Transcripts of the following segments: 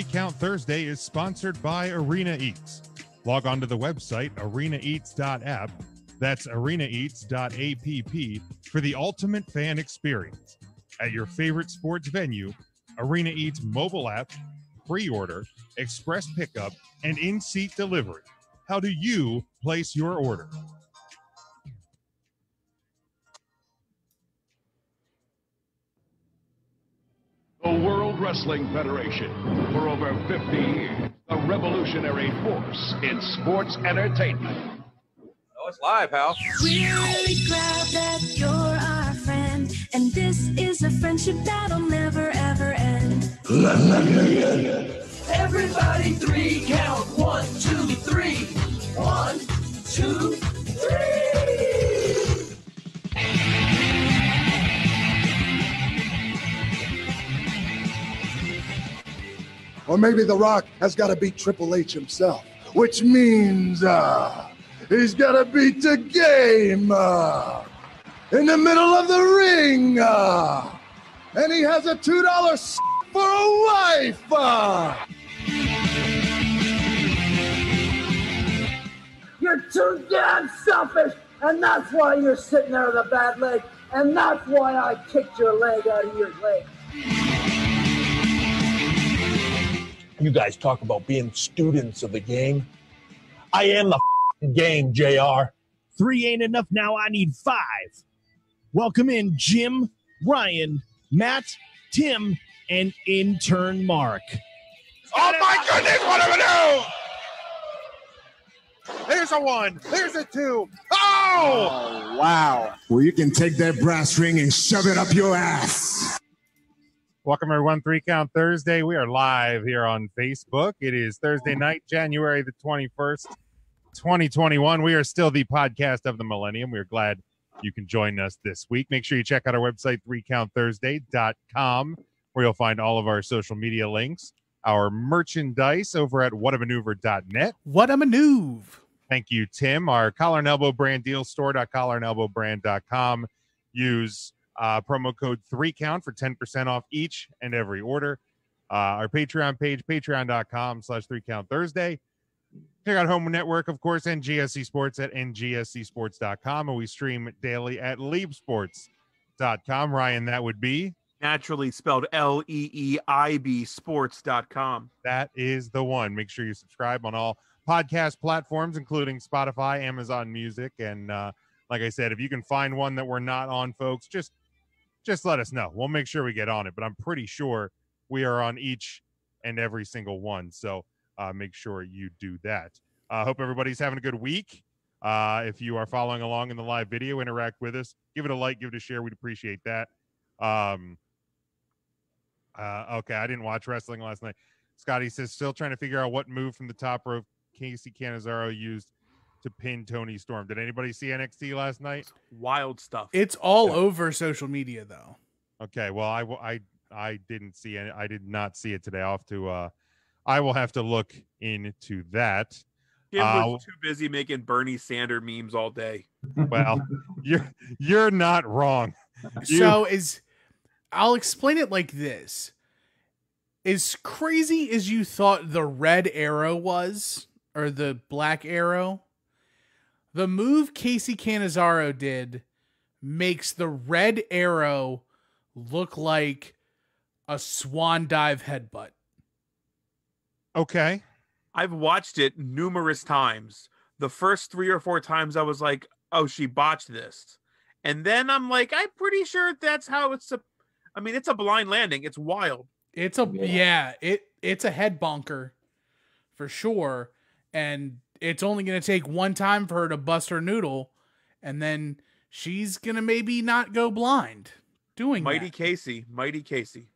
Recount Thursday is sponsored by Arena Eats. Log on to the website arenaeats.app. That's arenaeats.app for the ultimate fan experience. At your favorite sports venue, Arena Eats mobile app, pre order, express pickup, and in seat delivery. How do you place your order? The World Wrestling Federation, for over 50 years, a revolutionary force in sports entertainment. Oh, it's live, pal. We're really glad that you're our friend, and this is a friendship that'll never ever end. Everybody three count. One, two, three. One, two, three. Or maybe The Rock has got to beat Triple H himself, which means uh, he's got to beat the game uh, in the middle of the ring. Uh, and he has a $2 s- for a wife. Uh. You're too damn selfish, and that's why you're sitting there with a bad leg, and that's why I kicked your leg out of your leg. You guys talk about being students of the game. I am the f***ing game, JR. Three ain't enough now. I need five. Welcome in Jim, Ryan, Matt, Tim, and intern Mark. Oh my goodness, what do we do? There's a one. There's a two. Oh! oh wow. Well, you can take that brass ring and shove it up your ass. Welcome everyone, Three Count Thursday. We are live here on Facebook. It is Thursday night, January the 21st, 2021. We are still the podcast of the millennium. We're glad you can join us this week. Make sure you check out our website, threecounthursday.com, where you'll find all of our social media links, our merchandise over at whatamaneuver.net. What a maneuver. Thank you, Tim. Our collar and elbow brand deal store collarandelbowbrand.com. Use uh, promo code three count for 10% off each and every order. Uh, our Patreon page, patreon.com slash three count Thursday. Check out Home Network, of course, and GSC Sports at ngscsports.com. And we stream daily at leapsports.com. Ryan, that would be Naturally spelled L E E I B sports.com. That is the one. Make sure you subscribe on all podcast platforms, including Spotify, Amazon Music, and uh, like I said, if you can find one that we're not on, folks, just just let us know. We'll make sure we get on it. But I'm pretty sure we are on each and every single one. So uh, make sure you do that. I uh, hope everybody's having a good week. Uh, if you are following along in the live video, interact with us. Give it a like, give it a share. We'd appreciate that. Um, uh, okay, I didn't watch wrestling last night. Scotty says still trying to figure out what move from the top rope Kacy Catanzaro used to pin Toni Storm. Did anybody see NXT last night? Wild stuff. It's all over social media, though. Okay, well, I I I didn't see it. I did not see it today. I'll have to. Uh, I will have to look into that. Jim Uh, was too busy making Bernie Sander memes all day. well, you're you're not wrong. You- So is I'll explain it like this. As crazy as you thought the red arrow was, or the black arrow, the move Kacy Catanzaro did makes the red arrow look like a swan dive headbutt. okay. I've watched it numerous times. The first three or four times I was like, oh, she botched this. And then I'm like, I'm pretty sure that's how it's a I mean, it's a blind landing. It's wild. It's a yeah. it it's a head bonker for sure, and it's only gonna take one time for her to bust her noodle, and then she's gonna maybe not go blind doing Mighty that. Casey, Mighty Casey.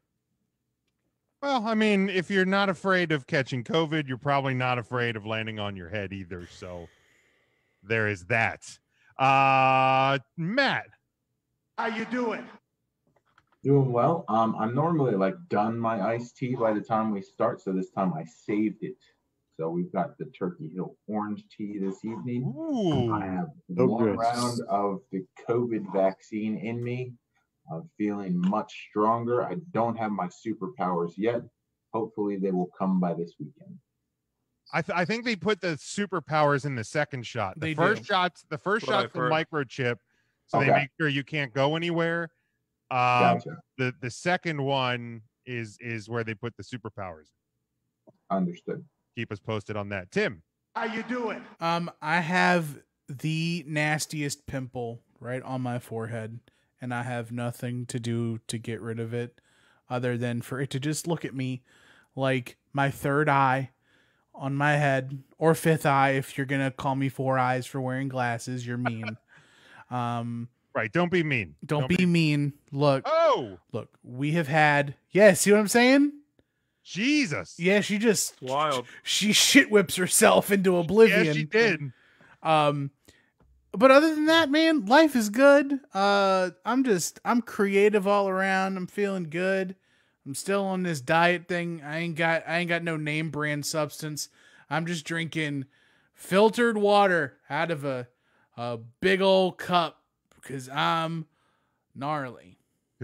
Well, I mean, if you're not afraid of catching COVID, you're probably not afraid of landing on your head either. So there is that. Uh Matt, How you doing? Doing well. Um, I'm normally like done my iced tea by the time we start, so this time I saved it. So we've got the Turkey Hill orange tea this evening. I have Oh, one good. round of the COVID vaccine in me. I'm feeling much stronger. I don't have my superpowers yet. hopefully they will come by this weekend. I, th- I think they put the superpowers in the second shot. The They first do. shot's the first That's what shot's the microchip, so they make sure you can't go anywhere. Um, Gotcha. the the second one is is where they put the superpowers. Understood. Keep us posted on that, Tim. How you doing? Um, I have the nastiest pimple right on my forehead, and I have nothing to do to get rid of it other than for it to just look at me like my third eye on my head or fifth eye if you're gonna call me four eyes for wearing glasses you're mean um Right, don't be mean. don't, be mean look Oh, look we have had yeah see what i'm saying Jesus. yeah she just Wild. she shit whips herself into oblivion. Yeah, she did. um but other than that man life is good. Uh i'm just i'm creative all around. I'm feeling good. I'm still on this diet thing. I ain't got i ain't got no name brand substance. I'm just drinking filtered water out of a a big old cup because i'm gnarly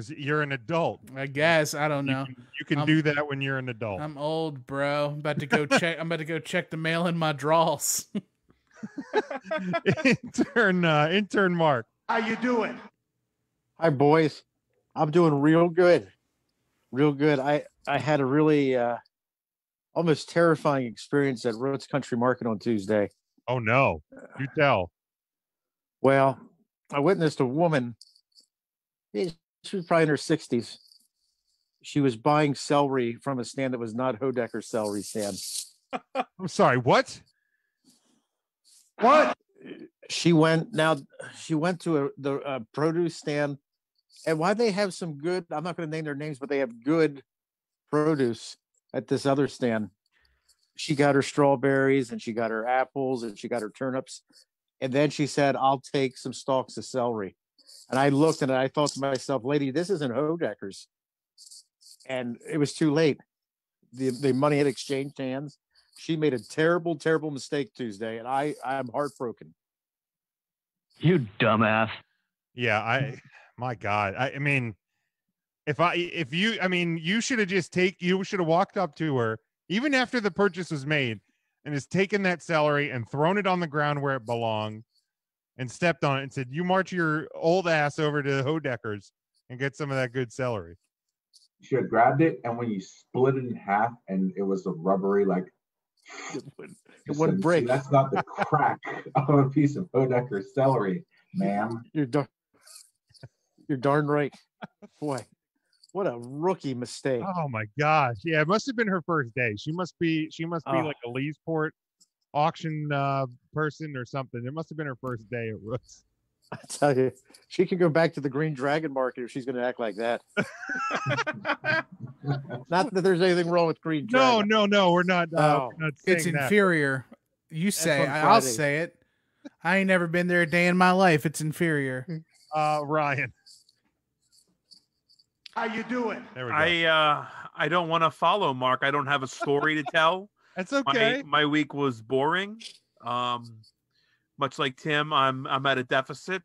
Because you're an adult. i guess i don't You know can, you can I'm- do that when you're an adult. i'm old bro i'm about to go check i'm about to go check the mail in my drawers intern, uh, intern Mark. How you doing? Hi, boys. I'm doing real good. Real good. I, I had a really uh, almost terrifying experience at Roots Country Market on Tuesday. Oh no, you tell. Well, I witnessed a woman. She was probably in her 60s. She was buying celery from a stand that was not Hodecker celery stand. I'm sorry. What? What? She went now. She went to a, the uh, produce stand, and why they have some good. I'm not going to name their names, but they have good produce at this other stand. She got her strawberries, and she got her apples, and she got her turnips, and then she said, "I'll take some stalks of celery." And I looked and I thought to myself, "Lady, this isn't Hodecker's," and it was too late. the The money had exchanged hands. She made a terrible, terrible mistake Tuesday, and I I'm heartbroken. You dumbass. Yeah, I. My God, I, I mean, if I if you, I mean, you should have just take. You should have walked up to her even after the purchase was made, and has taken that celery and thrown it on the ground where it belonged, and stepped on it and said, "You march your old ass over to the Hodecker's and get some of that good celery." You should have grabbed it, and when you split it in half, and it was a rubbery like. It Listen, wouldn't see, break. That's not the crack of a piece of Hodecker celery, ma'am. You're darn, you're darn right. Boy, what a rookie mistake. Oh my gosh, yeah, it must have been her first day. She must be. She must be Oh. like a Leesport auction uh, person or something. It must have been her first day at Roots. I tell you, she can go back to the Green Dragon market if she's going to act like that. not that there's anything wrong with Green No, Dragon. no, no. We're not. Uh, Oh. we're not saying it's that. inferior you say I- i'll say it i ain't never been there a day in my life it's inferior Uh, Ryan. How you doing? There we go. I uh I don't want to follow Mark. I don't have a story to tell. That's okay. My, my week was boring. Um much like Tim, I'm I'm at a deficit.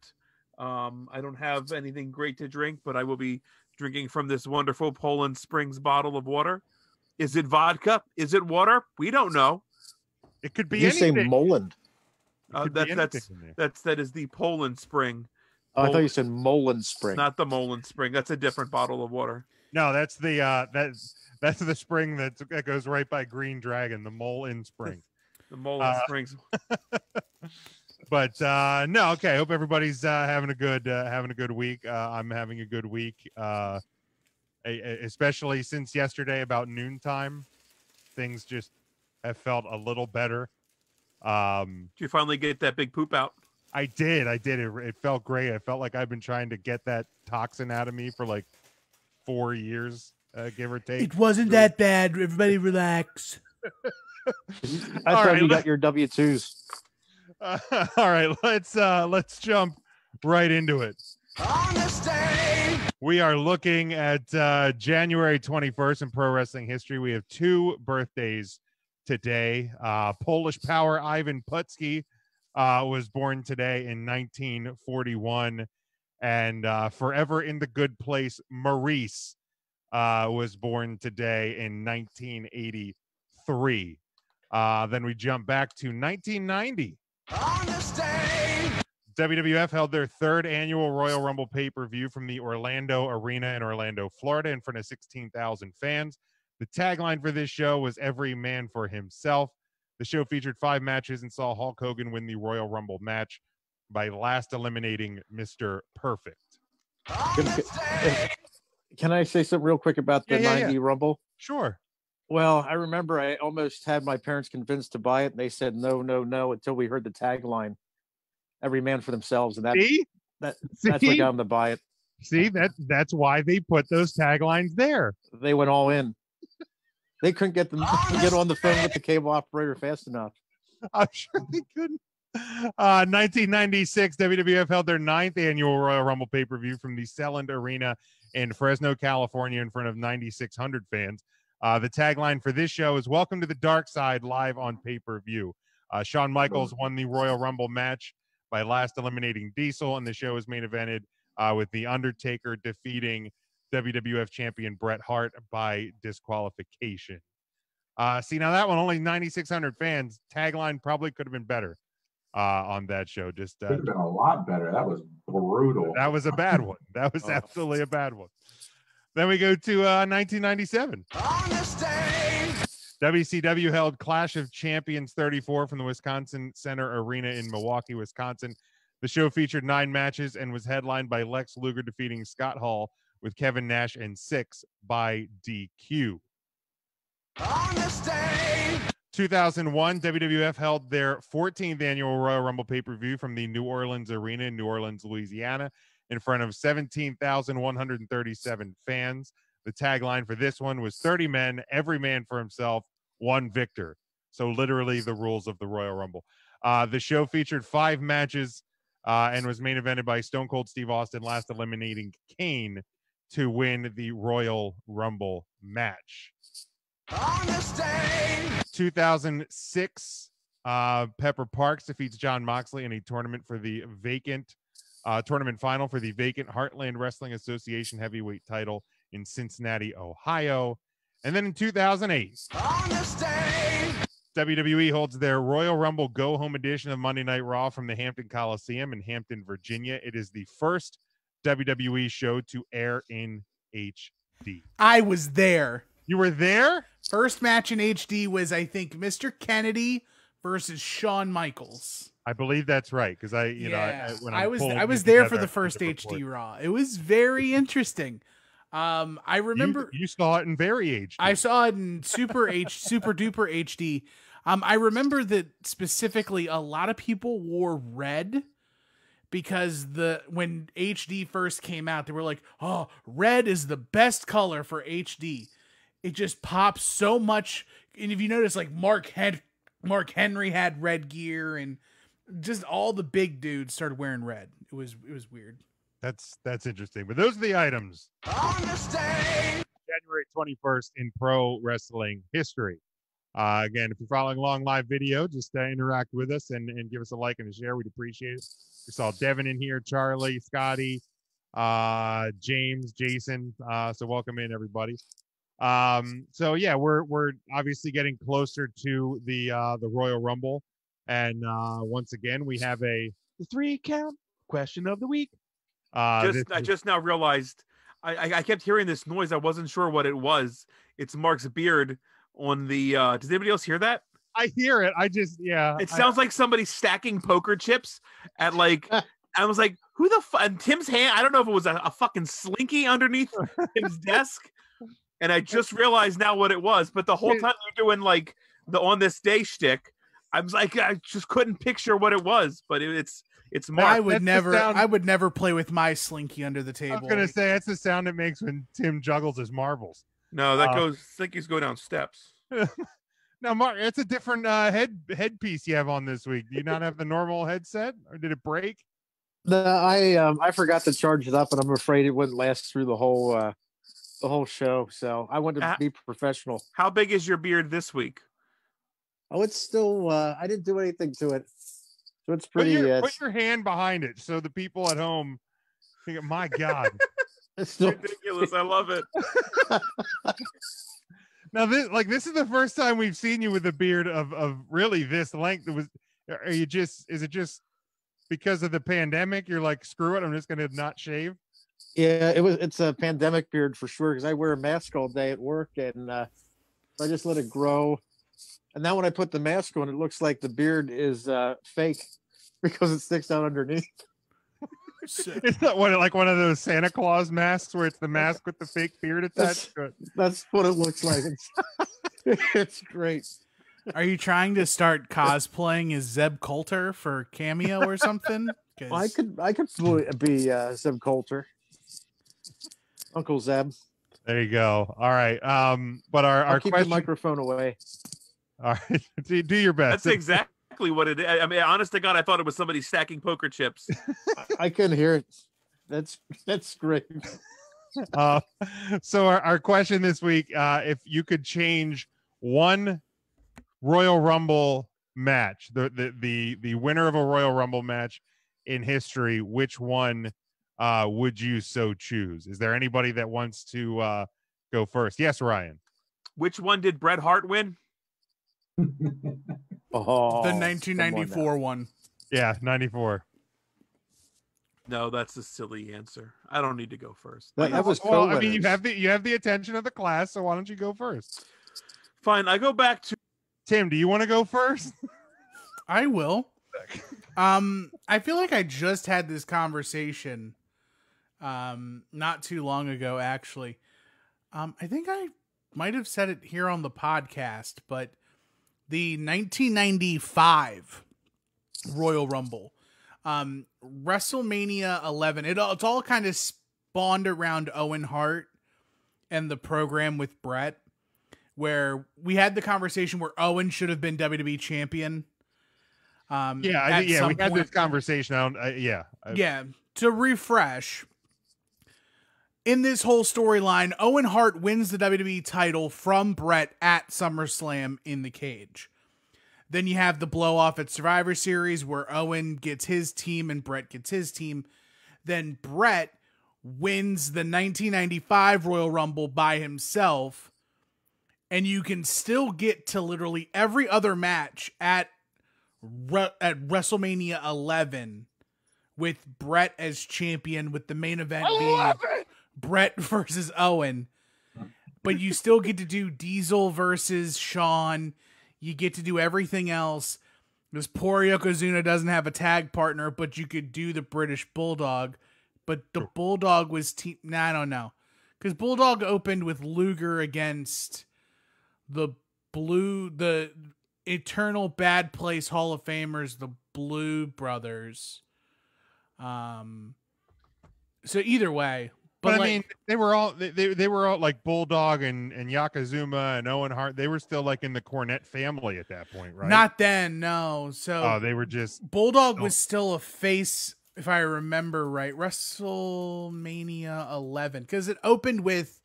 Um I don't have anything great to drink, but I will be drinking from this wonderful Poland Springs bottle of water. Is it vodka? Is it water? We don't know. It could be you say anything. Moland. Uh, could be that's that's anything in there. that's that is the Poland Spring, Oh, I thought you said Molen Spring. not the Moland Spring. That's a different bottle of water. No, that's the uh that's that's the spring that's, that goes right by Green Dragon, the mole in spring. The Moland Uh, Springs. but uh no, okay. Hope everybody's uh having a good uh, having a good week. Uh I'm having a good week. Uh especially since yesterday about noontime. Things just have felt a little better. Um Did you finally get that big poop out? I did. I did. It, it felt great. I felt like I've been trying to get that toxin out of me for like four years, uh, give or take. it wasn't that bad everybody relax I All thought right, you got your W twos. Uh, all right, let's uh let's jump right into it. We are looking at uh January 21st in pro wrestling history. We have two birthdays today. Uh Polish power Ivan Putski uh was born today in 1941 and uh forever in the good place Maurice uh, was born today in 1983. Uh, then we jump back to 1990. WWF held their third annual Royal Rumble pay per view from the Orlando Arena in Orlando, Florida, in front of 16,000 fans. The tagline for this show was Every Man for Himself. The show featured five matches and saw Hulk Hogan win the Royal Rumble match by last eliminating Mr. Perfect. Can, can- I say something real quick about the Yeah, yeah, yeah. 90 Rumble? Sure. Well, I remember I almost had my parents convinced to buy it, and they said no, no, no until we heard the tagline, "Every man for themselves," and that See? that that's what See? got them to buy it. See, that that's why they put those taglines there. They went all in. They couldn't get them get on the phone with the cable operator fast enough. I'm sure they couldn't. Uh, 1996, WWF held their ninth annual Royal Rumble pay per view from the Selland Arena in Fresno, California, in front of 9,600 fans. Uh, the tagline for this show is Welcome to the Dark Side live on pay per view. Uh, Shawn Michaels won the Royal Rumble match by last eliminating Diesel, and the show is main evented uh, with The Undertaker defeating WWF champion Bret Hart by disqualification. Uh, see, now that one only 9,600 fans. Tagline probably could have been better uh, on that show. Just uh, Could have been a lot better. That was brutal. that was a bad one. That was Oh. absolutely a bad one. Then we go to uh, 1997. WCW held Clash of Champions 34 from the Wisconsin Center Arena in Milwaukee, Wisconsin. The show featured nine matches and was headlined by Lex Luger defeating Scott Hall with Kevin Nash and Syxx by DQ. 2001, WWF held their 14th annual Royal Rumble pay per view from the New Orleans Arena in New Orleans, Louisiana, in front of 17,137 fans. The tagline for this one was 30 men, every man for himself, one victor. So, literally, the rules of the Royal Rumble. Uh, the show featured five matches uh, and was main evented by Stone Cold Steve Austin, last eliminating Kane to win the Royal Rumble match. 2006, uh, Pepper Parks defeats Jon Moxley in a tournament for the vacant uh, tournament final for the vacant Heartland Wrestling Association heavyweight title in Cincinnati, Ohio. And then in 2008, WWE holds their Royal Rumble Go Home edition of Monday Night Raw from the Hampton Coliseum in Hampton, Virginia. It is the first WWE show to air in HD. I was there. You were there? First match in HD was, I think, Mr. Kennedy versus Shawn Michaels. I believe that's right because I, you know, I, I was I was there for the first HD report. Raw. It was very interesting. Um, I remember you, you saw it in very HD. I saw it in super H super duper HD. Um, I remember that specifically a lot of people wore red because the when HD first came out, they were like, "Oh, red is the best color for HD." It just pops so much. And if you notice, like Mark had Mark Henry had red gear, and just all the big dudes started wearing red. It was it was weird. That's that's interesting. But those are the items. January 21st in pro wrestling history. Uh, again, if you're following along live video, just uh, interact with us and, and give us a like and a share. We'd appreciate it. We saw Devin in here, Charlie, Scotty, uh, James, Jason. Uh, so welcome in everybody. Um, so yeah, we're we're obviously getting closer to the uh, the Royal Rumble, and uh, once again we have a three count question of the week. Uh, just I just now realized I, I I kept hearing this noise. I wasn't sure what it was. It's Mark's beard on the. uh Does anybody else hear that? I hear it. I just yeah. It I- sounds like somebody stacking poker chips at like. I was like, who the fu-? and Tim's hand? I don't know if it was a, a fucking slinky underneath Tim's desk, and I just realized now what it was. But the whole time you're doing like the on this day shtick, I was like, I just couldn't picture what it was. But it, it's it's Mark. I would That's never sound- I would never play with my slinky under the table. I table. was gonna say that's the sound it makes when Tim juggles his marbles. no, that uh, goes. Slinkies go down steps. Now, Mark, it's a different uh, head headpiece you have on this week. Do you not have the normal headset, or did it break? The, I um, I forgot to charge it up, and I'm afraid it wouldn't last through the whole uh, the whole show. So I wanted to Ah. be professional. How big is your beard this week? Oh, it's still. Uh, I didn't do anything to it, so it's Put pretty. your, uh, put your hand behind it so the people at home think, "My God, It's still ridiculous. I love it. Now this like this is the first time we've seen you with a beard of of really this length. It was are you just is it just because of the pandemic? You're like, screw it, I'm just gonna not shave. Yeah, it was. It's a pandemic beard for sure because I wear a mask all day at work, and uh, I just let it grow. And now when I put the mask on, it looks like the beard is uh, fake because it sticks out underneath. It's not one like one of those Santa Claus masks where it's the mask with the fake beard attached. it. that's what it looks like. It's, it's great. Are you trying to start cosplaying as Zeb Colter for cameo or something? 'Cause- I could I could be- be uh, Zeb Colter, Uncle Zeb. There you go. All right. Um, but our I'll our keep question. the microphone away. all right, do, do your best. That's exactly what it is. I mean, honest to God, I thought it was somebody stacking poker chips. I couldn't hear it. That's that's great. uh, so our, our question this week uh if you could change one royal rumble match the, the the the winner of a royal rumble match in history which one uh would you so choose is there anybody that wants to uh go first yes ryan Which one did Bret Hart win? Oh, the come on 1994 one. yeah 94 No, that's a silly answer. I don't need to go first. That, that was well i mean you have the you have the attention of the class so why don't you go first Fine, I go back to tim do you want to go first I will. Um, I feel like I just had this conversation um not too long ago actually. Um I think I might have said it here on the podcast, but the 1995 Royal Rumble um WrestleMania 11 it all, it's all kind of spawned around Owen Hart and the program with Bret where we had the conversation where Owen should have been WWE champion. Um, yeah I, yeah we had this conversation I don't, I, yeah I- Yeah, to refresh, in this whole storyline, Owen Hart wins the WWE title from Bret at SummerSlam in the cage. Then you have the blow off at Survivor Series where Owen gets his team and Bret gets his team. Then Bret wins the 1995 Royal Rumble by himself. And you can still get to literally every other match at at WrestleMania 11 with Bret as champion, with the main event being Bret versus Owen. But you still get to do Diesel versus Shawn. You get to do everything else. Because poor Yokozuna doesn't have a tag partner, but you could do the British Bulldog. But the Bulldog was team. Nah, I don't know. Because Bulldog opened with Luger against the Blue, the Eternal Bad Place Hall of Famers, the Blu Brothers. Um. So either way, But, but, I like, mean, they were all they, they, were all like Bulldog and and Yokozuna and Owen Hart. They were still like in the Cornette family at that point, right? not then, no. So Oh, they were just Bulldog Oh. was still a face, if I remember right. WrestleMania 11, because it opened with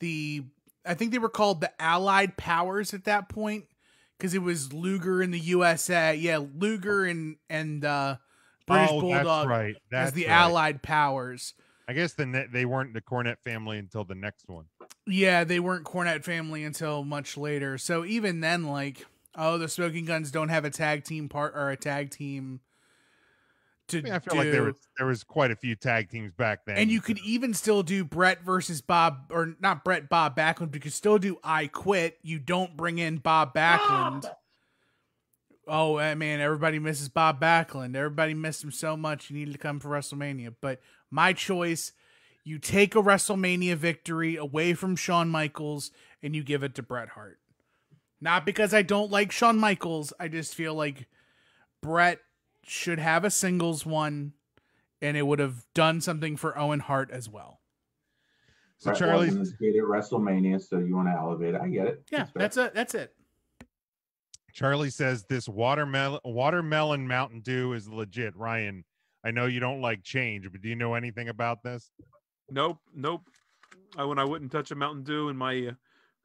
the, I think they were called the Allied Powers at that point, because it was Luger in the USA. Yeah, Luger and and uh, British Oh, that's Bulldog right. as That's the right. Allied Powers. I guess the ne- they weren't the Cornette family until the next one. Yeah, they weren't Cornette family until much later. So even then, like, oh, the Smoking Guns don't have a tag team part or a tag team to I, mean, I feel do. like there was there was quite a few tag teams back then. and you could even still do Bret versus Bob, or not Bret, Bob Backlund. but You could still do I Quit. You don't bring in Bob Backlund. Oh eh, man, everybody misses Bob Backlund. Everybody missed him so much. He needed to come for WrestleMania. But my choice, you take a WrestleMania victory away from Shawn Michaels and you give it to Bret Hart. Not because I don't like Shawn Michaels. I just feel like Bret should have a singles one and it would have done something for Owen Hart as well. So Bret Charlie, wasn't as at WrestleMania, so you want to elevate it. I get it. Yeah, fair. that's it. That's it. Charlie says this watermelon watermelon Mountain Dew is legit. Ryan, I know you don't like change, but do you know anything about this? Nope, nope. I when I wouldn't touch a Mountain Dew in my uh,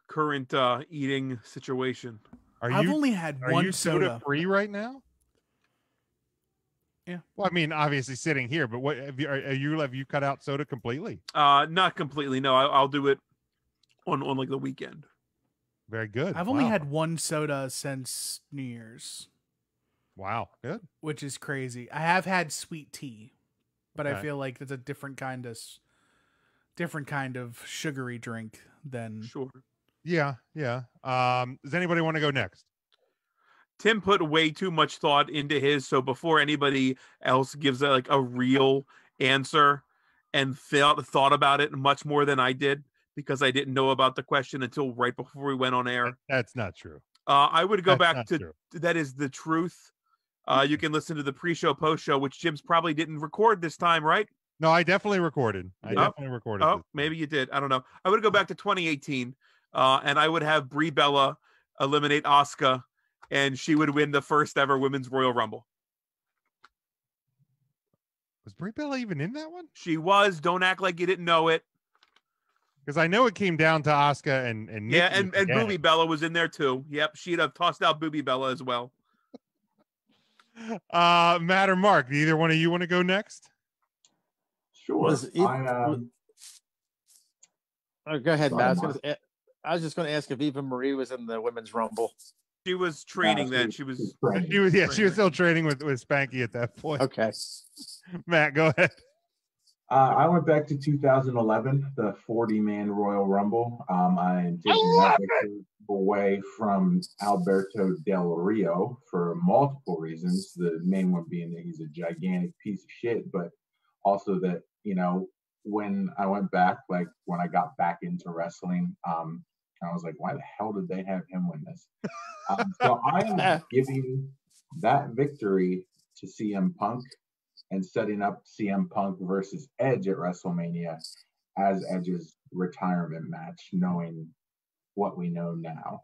current uh, eating situation. Are I've you only had are one you soda soda. free right now? Yeah. Well, I mean, obviously sitting here, but what have you? Are, are you have you cut out soda completely? Uh, not completely. No, I, I'll do it on on like the weekend. Very good. I've only Wow. had one soda since New Year's, Wow, good. which is crazy. I have had sweet tea, but I feel like it's a different kind of different kind of sugary drink than Sure. Yeah, yeah. Um, does anybody want to go next? Tim put way too much thought into his, so before anybody else gives a, like a real answer and thought thought about it much more than I did because I didn't know about the question until right before we went on air. That's not true. Uh, I would go That's back to true. that is the truth. Uh, you can listen to the pre-show, post-show, which Jim's probably didn't record this time, right? No, I definitely recorded. I Oh, definitely recorded. Oh, this. maybe you did. I don't know. I would go back to 2018, uh, and I would have Brie Bella eliminate Asuka, and she would win the first ever Women's Royal Rumble. Was Brie Bella even in that one? She was. Don't act like you didn't know it. Because I know it came down to Asuka and and Yeah, Nikki and, and again. Booby Bella was in there too. Yep, she'd have tossed out Booby Bella as well. Uh, Matt or Mark, do either one of you want to go next? Sure. Was it- I, um, Oh, go ahead, Sorry, Matt. I was, gonna, I was just going to ask if Eva Marie was in the women's rumble. She was training she then. was- She was. She was yeah, she was still training with with Spanky at that point. Okay. Matt, go ahead. Uh, I went back to 2011, the 40 man Royal Rumble. Um, I'm taking that victory away from Alberto Del Rio for multiple reasons. The main one being that he's a gigantic piece of shit, but also that, you know, when I went back, like when I got back into wrestling, um, I was like, why the hell did they have him win this? Um, so I am giving that victory to CM Punk and setting up CM Punk versus Edge at WrestleMania as Edge's retirement match, knowing what we know now.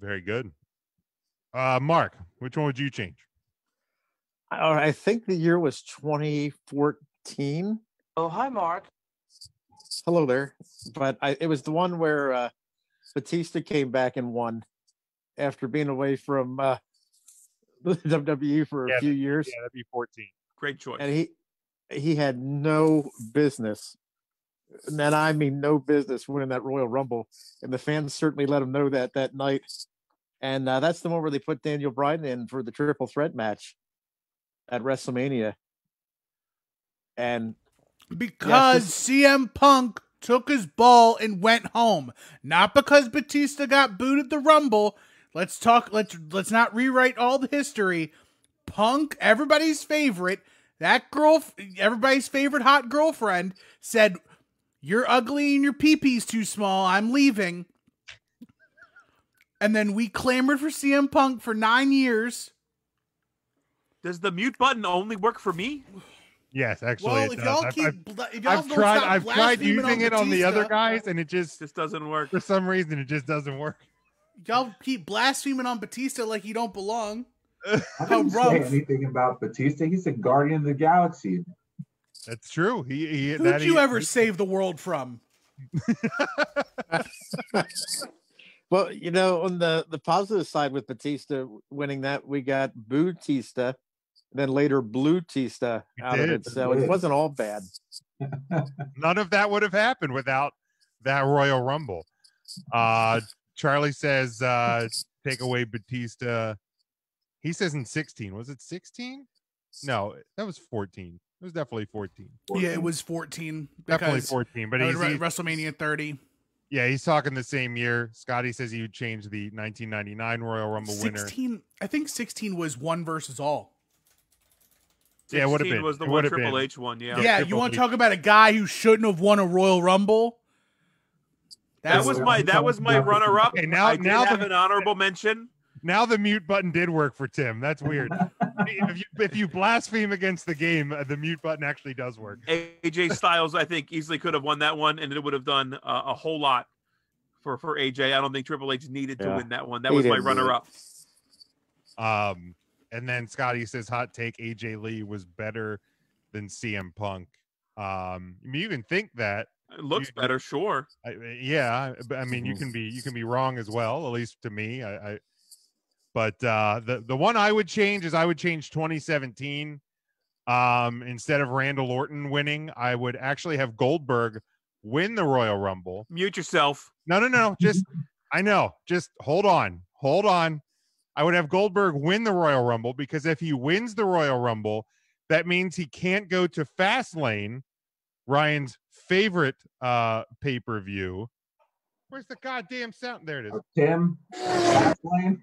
Very good. Uh, Mark, which one would you change? I, I think the year was 2014. Oh, hi, Mark. Hello there. But I, it was the one where uh, Batista came back and won after being away from uh, the WWE for a Yeah, few years. Yeah, that'd be 14. Great choice. and he he had no business and i mean no business winning that royal rumble and the fans certainly let him know that that night and uh, that's the one where they put daniel bryan in for the triple threat match at wrestlemania and because CM Punk took his ball and went home, not because Batista got booted the Rumble. Let's talk. Let's let's not rewrite all the history. Punk, everybody's favorite, that girl, everybody's favorite hot girlfriend, said, "You're ugly and your pee-pee's too small. I'm leaving." And then we clamored for CM Punk for nine years. Does the mute button only work for me? Yes, actually. Well, it if does. y'all I've- keep, I've, if y'all I've tried. I've tried blaspheming using it on the other guys, and it just Just doesn't work. for some reason it just doesn't work. Y'all keep blaspheming on Batista like he don't belong. I How didn't say anything about Batista. He's a guardian of the galaxy. That's true. He, he Who'd that you he- ever save the world from? well you know on the the positive side with batista winning that we got Bootista, then later blue tista We out of it so it did. wasn't all bad none of that would have happened without that Royal Rumble. Uh, Charlie says, uh, take away Batista. He says in 16. Was it 16? No, that was 14. It was definitely 14. Yeah, it was 14. Definitely 14. But I he's, he's- WrestleMania 30. yeah, he's talking the same year. Scotty says he would change the 1999 Royal Rumble winner. 16, I think 16 was one versus all. Yeah, it would've been. was the It one Triple been. H one. Yeah. Yeah, you want to talk about a guy who shouldn't have won a Royal Rumble? That That's was my that was my runner up. Okay, now- I did now have the- an honorable mention. Now the mute button did work for Tim. That's weird. if you if you blaspheme against the game, uh, the mute button actually does work. AJ Styles, I think, easily could have won that one, and it would have done uh, a whole lot for for AJ. I don't think Triple H needed to win that one. That He was my runner up. Um, and then Scotty says hot take AJ Lee was better than CM Punk. Um, I mean, you can think that. It looks You- better, sure. I, yeah, but I mean, you Mhm. can be you can be wrong as well. At least to me, I. I but uh, the the one I would change is I would change 2017 Um, instead of Randall Orton winning, I would actually have Goldberg win the Royal Rumble. Mute yourself. No, no, no. Just I know. Just hold on. Hold on. I would have Goldberg win the Royal Rumble because if he wins the Royal Rumble, that means he can't go to Fastlane, Ryan's favorite uh pay-per-view. Where's the goddamn sound? There it is. Tim, Fastlane.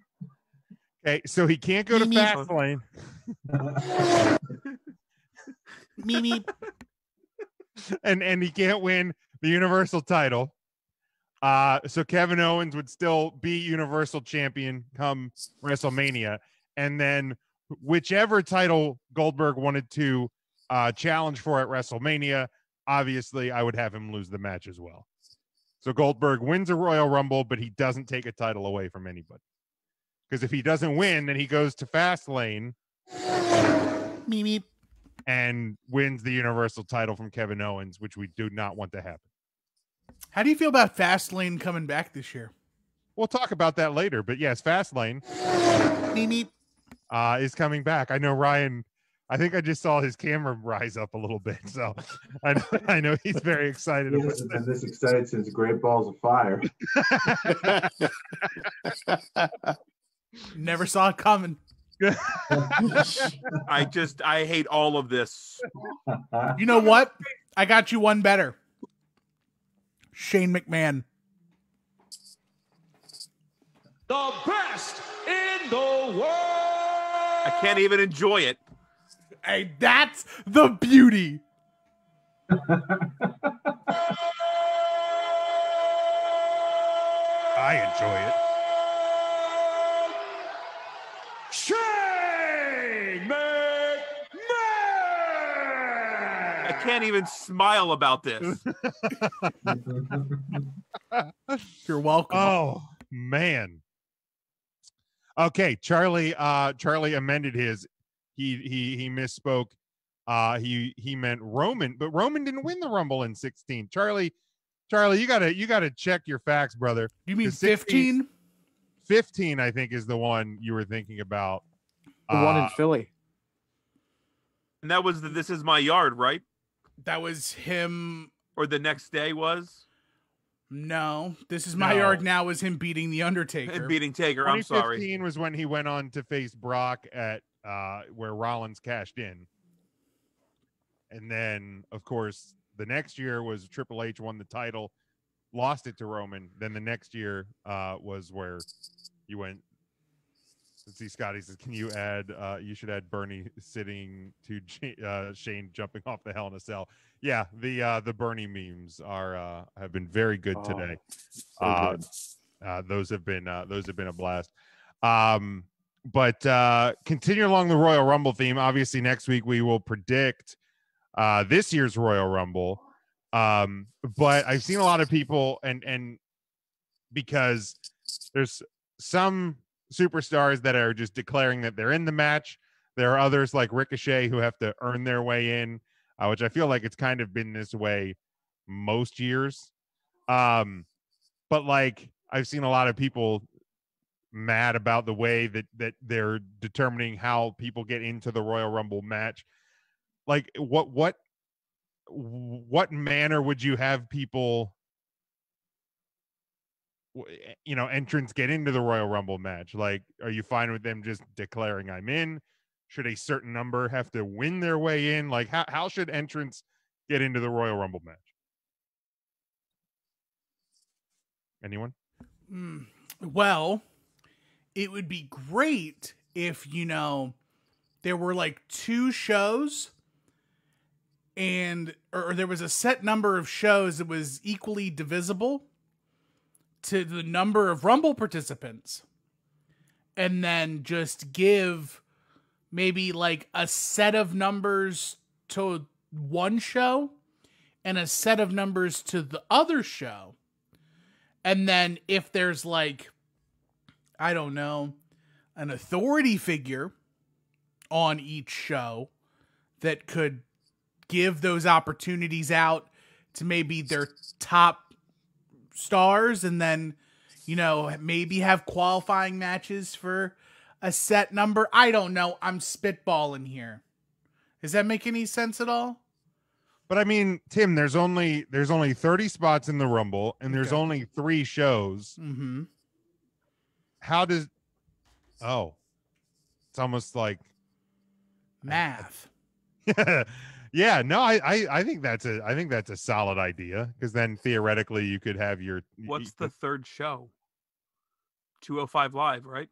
Okay, so he can't go to Me, me. Fastlane. Me, me. and and he can't win the universal title. Uh so Kevin Owens would still be universal champion come WrestleMania and then whichever title Goldberg wanted to uh challenge for at WrestleMania, obviously I would have him lose the match as well. So Goldberg wins a Royal Rumble but he doesn't take a title away from anybody. Because if he doesn't win, then he goes to Fastlane Me, me. and wins the Universal title from Kevin Owens, which we do not want to happen. How do you feel about Fastlane coming back this year? We'll talk about that later, but yes, Fastlane Me, me. uh, is coming back. I know Ryan. I think I just saw his camera rise up a little bit, so I know, I know he's very excited He about hasn't been this excited since Great Balls of Fire. Never saw it coming. I just I hate all of this. You know what? I got you one better. Shane McMahon. The best in the world. I can't even enjoy it. Hey, that's the beauty. I enjoy it. Shane McMahon. I can't even smile about this. You're welcome. Oh man. Okay, Charlie. Uh, Charlie amended his. He he he misspoke. Uh, he he meant Roman, but Roman didn't win the Rumble in 16. Charlie, Charlie, you gotta you gotta check your facts, brother. You mean 15? 15, I think, is the one you were thinking about. The one in Uh, Philly. And that was the This Is My Yard, right? That was him. Or the next day was? No, this is my No. yard now. Is him beating the Undertaker? And beating Taker. I'm sorry. 2015 was when he went on to face Brock at uh, where Rollins cashed in. And then, of course, the next year was Triple H won the title, lost it to Roman. Then the next year uh, was where you went. Let's see, Scotty says, "Can you add? Uh, you should add Bernie sitting to uh, Shane jumping off the Hell in a Cell." Yeah, the uh, the Bernie memes are uh, have been very good Oh, today. so Uh, good. uh, those have been uh, those have been a blast. Um, but uh, continue along the Royal Rumble theme. Obviously, next week we will predict uh, this year's Royal Rumble. Um, but I've seen a lot of people, and and because there's some superstars that are just declaring that they're in the match. There are others like Ricochet who have to earn their way in, uh, which I feel like it's kind of been this way most years. Um, but like I've seen a lot of people mad about the way that that they're determining how people get into the Royal Rumble match. Like what what what manner would you have people you know entrants get into the Royal Rumble match? Like are you fine with them just declaring I'm in? Should a certain number have to win their way in? Like how how should entrants get into the Royal Rumble match? Anyone? Mm, well, it would be great if, you know, there were like two shows and or there was a set number of shows that was equally divisible to the number of Rumble participants. And then just give maybe like a set of numbers to one show and a set of numbers to the other show. And then if there's like, I don't know, an authority figure on each show that could give those opportunities out to maybe their top stars and then, you know, maybe have qualifying matches for a set number. I don't know. I'm spitballing here. Does that make any sense at all? But I mean, Tim, there's only there's only 30 spots in the Rumble, and there's Okay. only three shows. Mm-hmm. How does? Oh, it's almost like Math. yeah. No, I, I I think that's a I think that's a solid idea because then theoretically you could have your What's the third show? 205 Live, right?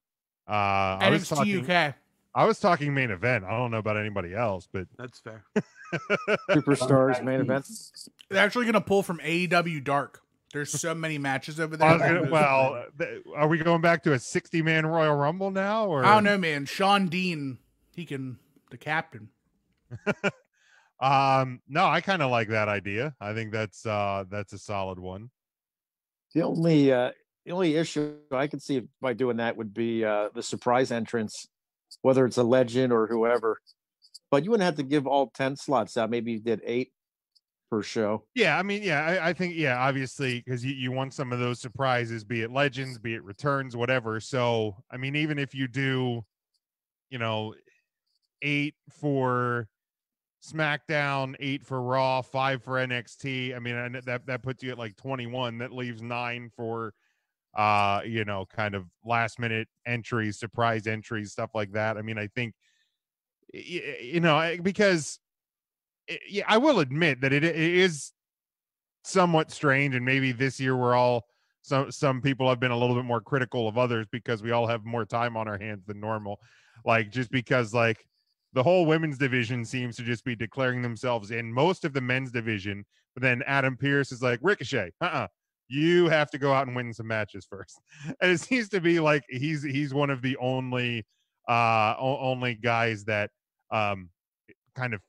uh I was NXT talking UK. I was talking main event. I don't know about anybody else, but That's fair. Superstars main event. They're actually gonna pull from AEW Dark. There's so many matches over there. Gonna- well, th- are we going back to a 60 man Royal Rumble now? Or I don't know, man. Shawn Dean, he can the captain. Um, no, I kind of like that idea. I think that's uh that's a solid one. The only uh, the only issue I could see by doing that would be uh, the surprise entrance, whether it's a legend or whoever. But you wouldn't have to give all ten slots out. Maybe you did eight per show. Yeah, I mean, yeah, I, I think, yeah, obviously, because you, you want some of those surprises, be it legends, be it returns, whatever. So, I mean, even if you do, you know, eight for SmackDown, eight for Raw, five for NXT, I mean, and that that puts you at like 21. That leaves nine for, uh, you know, kind of last minute entries, surprise entries, stuff like that. I mean, I think, you know, because yeah, I will admit that it, it is somewhat strange, and maybe this year we're all some some people have been a little bit more critical of others because we all have more time on our hands than normal. Like just because like the whole women's division seems to just be declaring themselves in most of the men's division, but then Adam Pearce is like Ricochet, uh-uh. You have to go out and win some matches first. And it seems to be like he's he's one of the only uh only guys that um kind of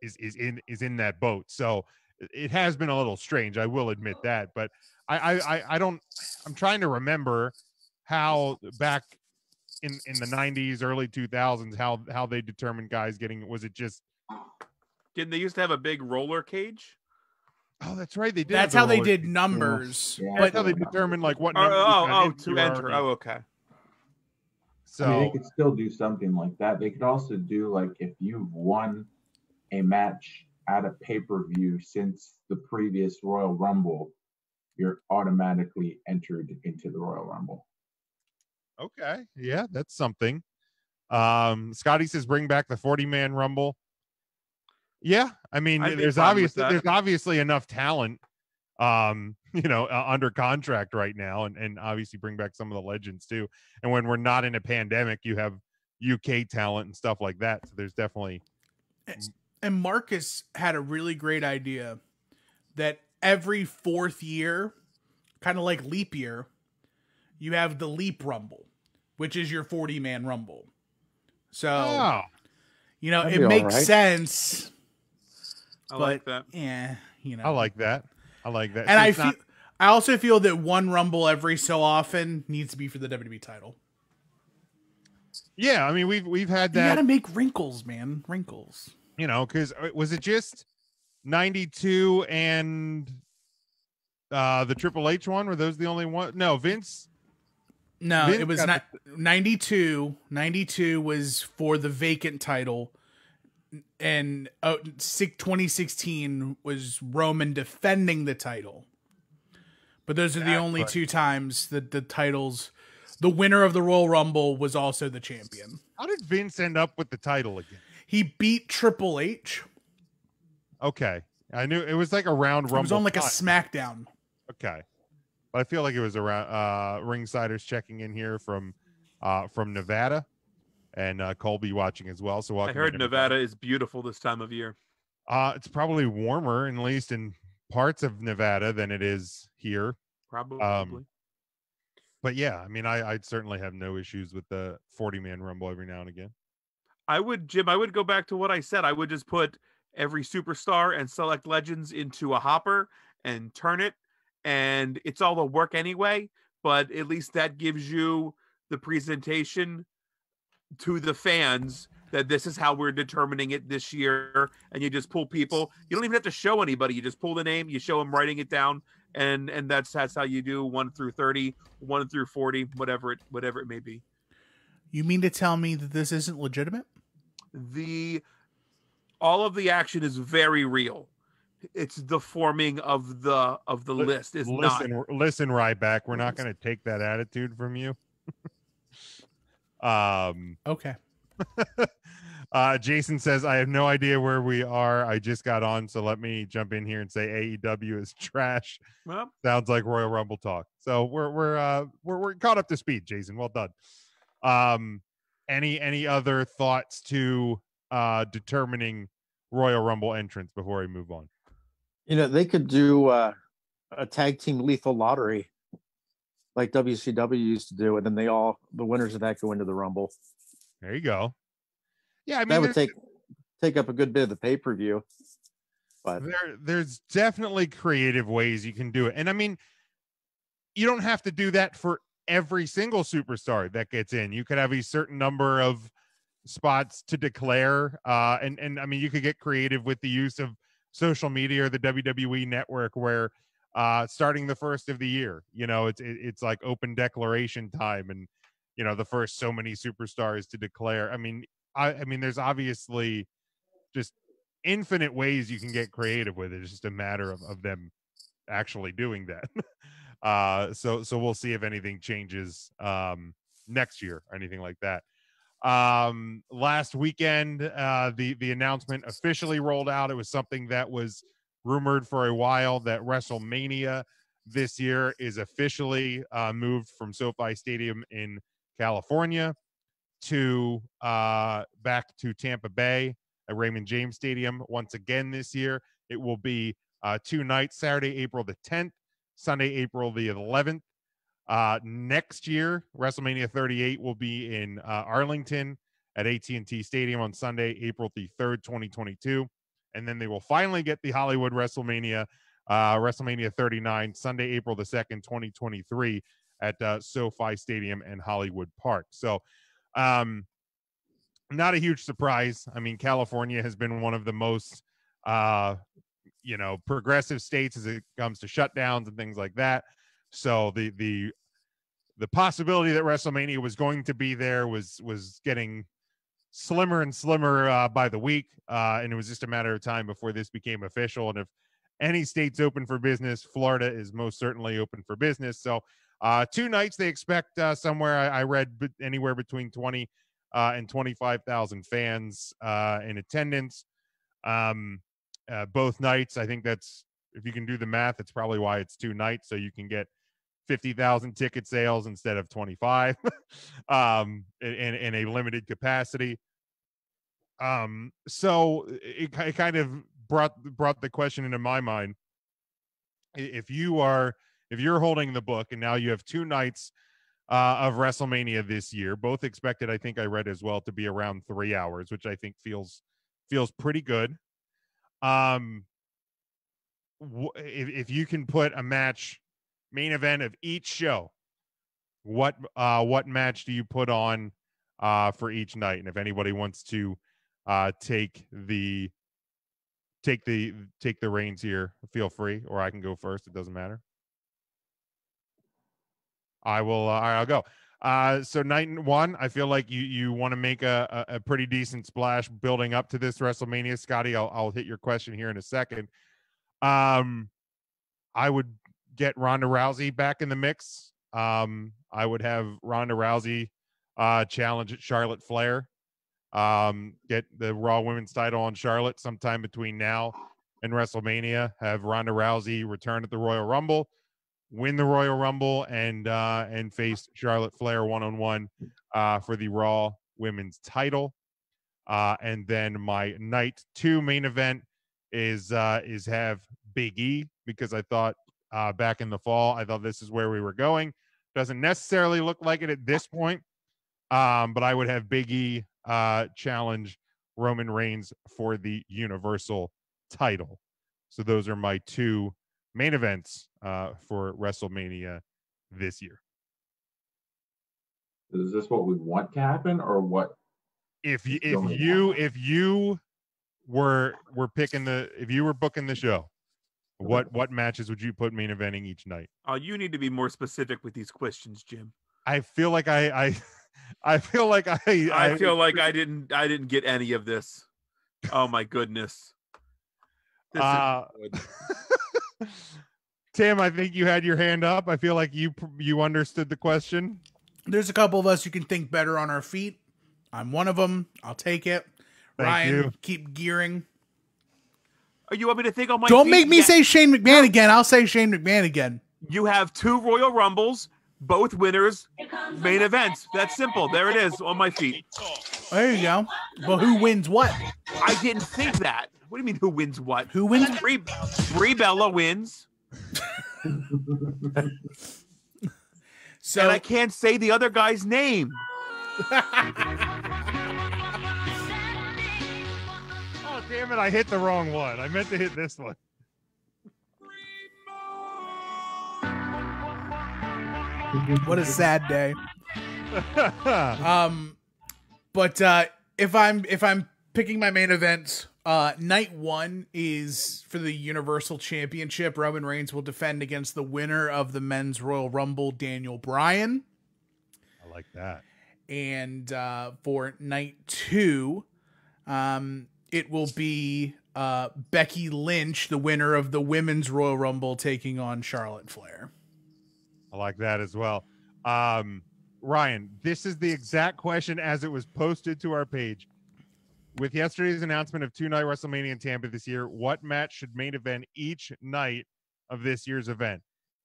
is is in is in that boat. So it- has been a little strange. I will admit that, but I I, I don't. I'm trying to remember how back in in the 90s, early 2000s, how how they determined guys getting. Was it just? Didn't they used to have a big roller cage? Oh, that's right. They did. That's how they roller did cage. numbers. That's how they determined like what. Oh, numbers oh, oh, to enter. army. Oh, okay. So I mean, they could still do something like that. They could also do like if you've won a match at a pay per view since the previous Royal Rumble, you're automatically entered into the Royal Rumble. Okay. Yeah, that's something. Um, Scotty says bring back the 40 man rumble. Yeah, I mean, I'd there's obviously there's obviously enough talent, um, you know, uh, under contract right now, and and obviously bring back some of the legends too. And when we're not in a pandemic, you have UK talent and stuff like that. So there's definitely And Marcus had a really great idea that every fourth year, kind of like leap year, you have the leap rumble, which is your 40 man rumble. So, Oh. you know, it makes right. sense. I but, like that. Yeah, you know. I like that. I like that. and So I it's feel, not- I also feel that one rumble every so often needs to be for the WWE title. yeah, I mean, we've we've had that. You got to make wrinkles, man. Wrinkles. you know, because was it just 92 and uh the Triple H one? Were those the only one? No, Vince. No, Vince it was not 92. 92 was for the vacant title. And uh, 2016 was Roman defending the title. But those are the That's only two times that the titles, the winner of the Royal Rumble was also the champion. How did Vince end up with the title again? He beat Triple H. Okay, I knew it was like a round rumble. It was on like a. SmackDown. Okay, I feel like it was around. Uh, Ringsiders checking in here from uh from Nevada, and uh Colby watching as well. So I heard Nevada is beautiful this time of year. Uh, it's probably warmer, at least in parts of Nevada, than it is here. Probably. Um, but yeah, I mean, I, I'd certainly have no issues with the 40 man rumble every now and again. I would, Jim. I would go back to what I said. I would just put every superstar and select legends into a hopper and turn it, and it's all the work anyway. But at least that gives you the presentation to the fans that this is how we're determining it this year. And you just pull people. You don't even have to show anybody. You just pull the name. You show them writing it down, and and that's that's how you do one through 30, one through forty, whatever it whatever it may be. You mean to tell me that this isn't legitimate? the all of the action is very real. It's the forming of the of the Li- list is not. listen, listen, Ryback. We're not going to take that attitude from you. um. Okay. uh, Jason says, "I have no idea where we are. I just got on, so let me jump in here and say AEW is trash. Well, Sounds like Royal Rumble talk. So we're we're uh, we're we're caught up to speed, Jason. Well done. Um, any any other thoughts to uh determining Royal Rumble entrance before we move on? You know, they could do uh, a tag team lethal lottery like WCW used to do, and then they all the winners of that go into the Rumble. There you go. Yeah, I mean, that would take take up a good bit of the pay per view. But there there's definitely creative ways you can do it and i mean you don't have to do that for every single superstar that gets in you could have a certain number of spots to declare uh and and i mean you could get creative with the use of social media or the wwe network where uh starting the first of the year you know it's it, it's like open declaration time and you know the first so many superstars to declare i mean i i mean there's obviously just infinite ways you can get creative with it. It's just a matter of, of them actually doing that. uh so so we'll see if anything changes um next year or anything like that. Um last weekend uh the the announcement officially rolled out. It was something that was rumored for a while that WrestleMania this year is officially uh moved from SoFi Stadium in California to uh back to Tampa Bay at Raymond James Stadium once again this year. It will be uh, two nights: Saturday, April the 10th, Sunday, April the 11th. Uh, next year, WrestleMania 38 will be in uh, Arlington at AT&T Stadium on Sunday, April the 3rd, 2022, and then they will finally get the Hollywood WrestleMania, uh, WrestleMania 39, Sunday, April the 2nd, 2023, at uh, SoFi Stadium and Hollywood Park. So. Um, not a huge surprise. I mean, California has been one of the most, uh, you know, progressive states as it comes to shutdowns and things like that. So the the the possibility that WrestleMania was going to be there was was getting slimmer and slimmer uh, by the week, uh, and it was just a matter of time before this became official. And if any state's open for business, Florida is most certainly open for business. So uh, two nights they expect uh, somewhere I, I read b- anywhere between twenty uh, and 25,000 fans uh, in attendance. Um, both nights, I think that's if you can do the math, it's probably why it's two nights, so you can get 50,000 ticket sales instead of 25 um, in, in, a limited capacity. Um, so it, it kind of brought brought the question into my mind: if you are if you're holding the book and now you have two nights uh, of WrestleMania this year. Both expected, I think I read as well, to be around three hours, which I think feels feels pretty good. Um, if if you can put a match main event of each show, what uh what match do you put on uh for each night? And if anybody wants to uh take the take the take the reins here, feel free, or I can go first. It doesn't matter. I will. Uh, I'll go. Uh, so night one, I feel like you you want to make a, a a pretty decent splash building up to this WrestleMania. Scotty, I'll I'll hit your question here in a second. Um, I would get Ronda Rousey back in the mix. Um, I would have Ronda Rousey uh challenge Charlotte Flair. Um, get the Raw Women's title on Charlotte sometime between now and WrestleMania. Have Ronda Rousey return at the Royal Rumble win the Royal Rumble and uh, and face Charlotte Flair one on one for the Raw Women's Title. Uh, and then my night two main event is uh, is have Big E because I thought uh, back in the fall I thought this is where we were going. Doesn't necessarily look like it at this point, um, but I would have Big E uh, challenge Roman Reigns for the Universal title. So those are my two main events uh, for WrestleMania this year. Is this what we want to happen, or what? If you if you if you were were picking the if you were booking the show, what what matches would you put main eventing each night? Oh, you need to be more specific with these questions, Jim. I feel like I I I feel like I I, feel like I didn't I didn't get any of this. Oh my goodness. This Uh, good. Tim, I think you had your hand up. I feel like you you understood the question. There's a couple of us who can think better on our feet. I'm one of them. I'll take it. Thank Ryan, you. keep gearing. You want me to think on my Don't make me say Shane McMahon again. I'll say Shane McMahon again. You have two Royal Rumbles, both winners, main events. That's simple. There it is on my feet. There you go. But who wins what? I didn't think that. What do you mean who wins what? Who wins? Brie, Brie Bella wins. So and I can't say the other guy's name. damn it! I hit the wrong one. I meant to hit this one. what a sad day. um but uh if i'm if i'm picking my main event uh night one is for the universal championship roman reigns will defend against the winner of the men's royal rumble daniel bryan I like that. and uh for night two um it will be uh becky lynch the winner of the women's royal rumble taking on charlotte flair I like that as well. Um, Ryan, this is the exact question as it was posted to our page. With yesterday's announcement of two night WrestleMania in Tampa this year, what match should main event each night of this year's event?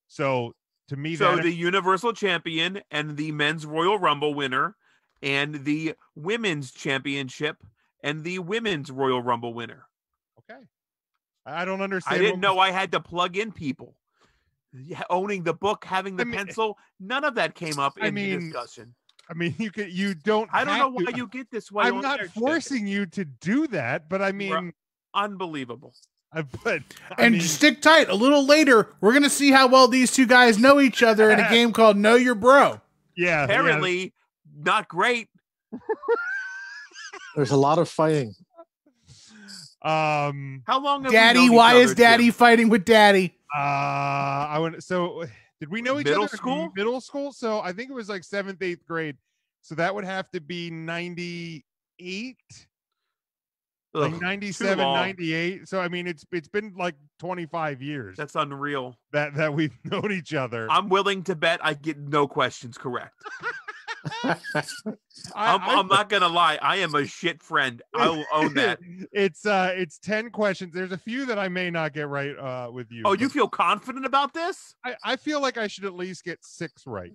So to me, So that the Universal Champion and the Men's Royal Rumble winner, and the Women's Championship and the Women's Royal Rumble winner. okay. I don't understand. I didn't what- know I had to plug in people. Yeah, owning the book, having the pencil, none of that came up I in the mean, discussion. I mean, you could, you don't. I don't have know why to- you get this way. I'm not air, Chick. forcing you to do that, but I mean, Unbelievable. I but I and mean, stick tight. A little later, we're gonna see how well these two guys know each other in a game called Know Your Bro. yeah, Apparently, not great. There's a lot of fighting. Um, How long have we Daddy, known why is Daddy Tim? fighting with Daddy? Uh, I went. So, did we know each Middle other in school? Middle school. So I think it was like seventh, eighth grade. So that would have to be ninety eight, like Ugh, 97, 98. So I mean, it's it's been like twenty five years That's unreal. that that we've known each other. I'm willing to bet I get no questions correct. I- I'm not gonna lie. I am a shit friend. I will own that. it's uh, it's ten questions. There's a few that I may not get right uh with you. Oh, you feel confident about this? I, I feel like I should at least get six right.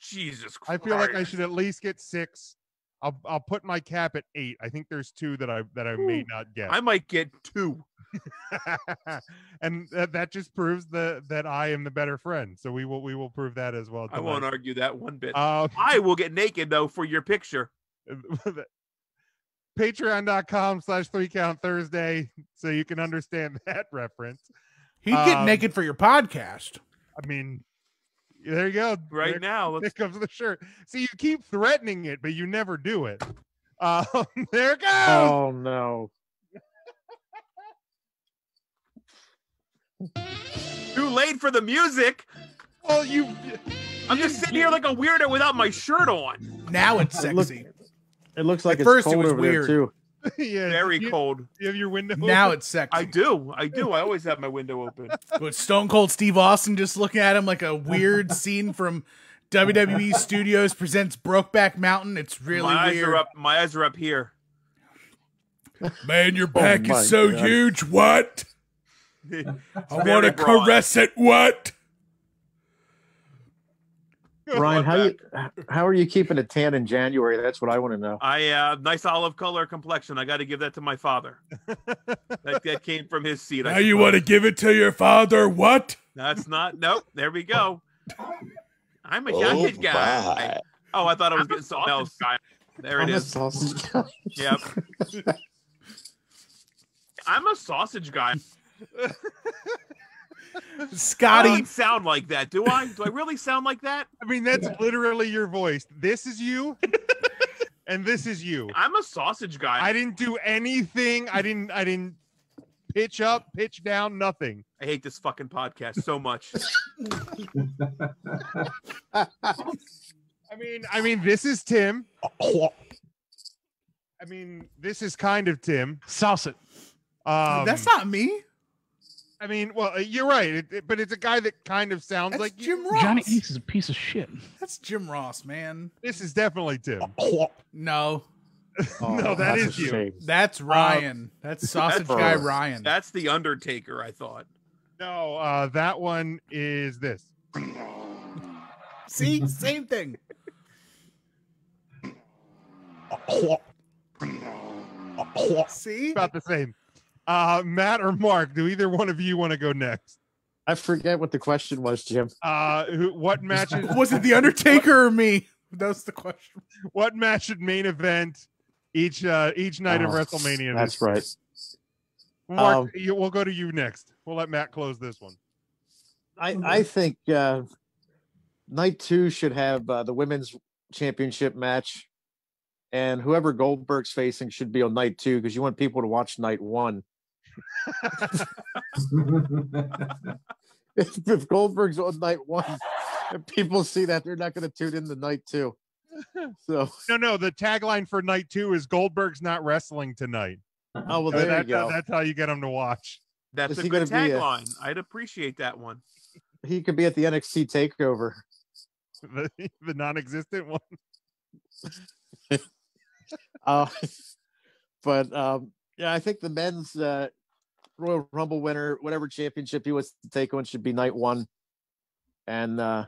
Jesus Christ. I feel like I should at least get six. I'll I'll put my cap at eight. I think there's two that I that I may not get. I might get two. and that, that just proves the that I am the better friend. So we will we will prove that as well. I won't argue that one bit. Um, I will get naked though for your picture. Patreon.com slash three count Thursday, so you can understand that reference. He'd get Um, naked for your podcast. I mean, there you go. Right There- now, there let's comes the shirt. See, you keep threatening it, but you never do it. Um, there it goes. Oh no. too late for the music. Well, you. I'm just sitting here like a weirdo without my shirt on. Now it's It look- sexy. It looks like At it's first it was over weird. there too. yeah, Very you, cold. You have your window. now open? it's sexy. I do. I do. I always have my window open. But Stone Cold Steve Austin just looking at him like a weird scene from WWE Studios presents Brokeback Mountain. It's really my eyes are up. My eyes are up here. Man, your oh back my is so God. huge. What? I want to caress it. What? Ryan, how you how are you keeping a tan in January? That's what I want to know. I uh nice olive color complexion. I got to give that to my father. that, that came from his seat. Now you want to give it to your father? What? That's not. Nope. There we go. I'm a Oh, sausage guy. my. Oh, I thought I was getting something else. There it I'm a sausage. Yep. I'm a sausage guy. I Scotty, don't sound like that, do I? Do I really sound like that? I mean, that's literally your voice. This is you, and this is you. I'm a sausage guy. I didn't do anything. I didn't. I didn't pitch up, pitch down, nothing. I hate this fucking podcast so much. I mean, I mean, this is Tim. I I mean, this is kind of Tim. Sauce it. Um, That's not me. I mean, well, uh, you're right, it, it- but it's a guy that kind of sounds That's like Jim you. Ross. Johnny Ace is a piece of shit. That's Jim Ross, man. This is definitely Tim. No, no, that's you. shame. that's Ryan. that's sausage that's- guy Ryan. That's the Undertaker, I thought. No, uh, that one is this. See, same thing. See, About the same. Uh, Matt or Mark, do either one of you want to go next? I forget what the question was, Jim. Uh, who, what matches? was it the Undertaker or me? That's the question. what match should main event each uh, each night of Oh, WrestleMania? That's this year? right. Mark, Um, you, we'll go to you next. We'll let Matt close this one. I, I think uh, night two should have uh, the women's championship match, and whoever Goldberg's facing should be on night two because you want people to watch night one. If, if Goldberg's on night one, and people see that, they're not going to tune in the night two. So, No, no. The tagline for night two is Goldberg's not wrestling tonight. oh well, there that- you go. That's how you get them to watch. That's Is a good gonna tagline. I'd appreciate that one. He could be at the NXT takeover. The, the non-existent one. Uh, but um, yeah, I think the men's uh, Royal Rumble winner, whatever championship he wants to take on, should be night one, and uh,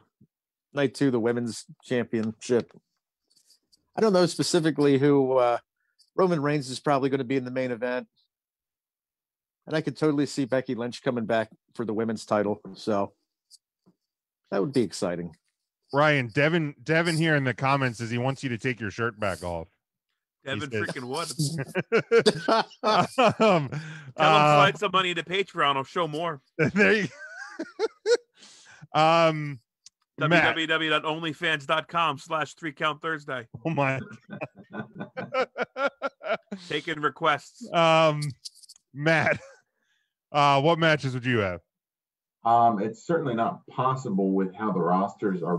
night two, the women's championship. I don't know specifically who uh, Roman Reigns is probably going to be in the main event, and I could totally see Becky Lynch coming back for the women's title. So that would be exciting. Ryan, Devin, Devin here in the comments says he wants you to take your shirt back off. Devin freaking what? um, Tell him uh, slide some money to Patreon. I'll show more. there you um www.onlyfans.com slash three count Thursday. Oh my Taking requests. um Matt. Uh what matches would you have? Um, it's certainly not possible with how the rosters are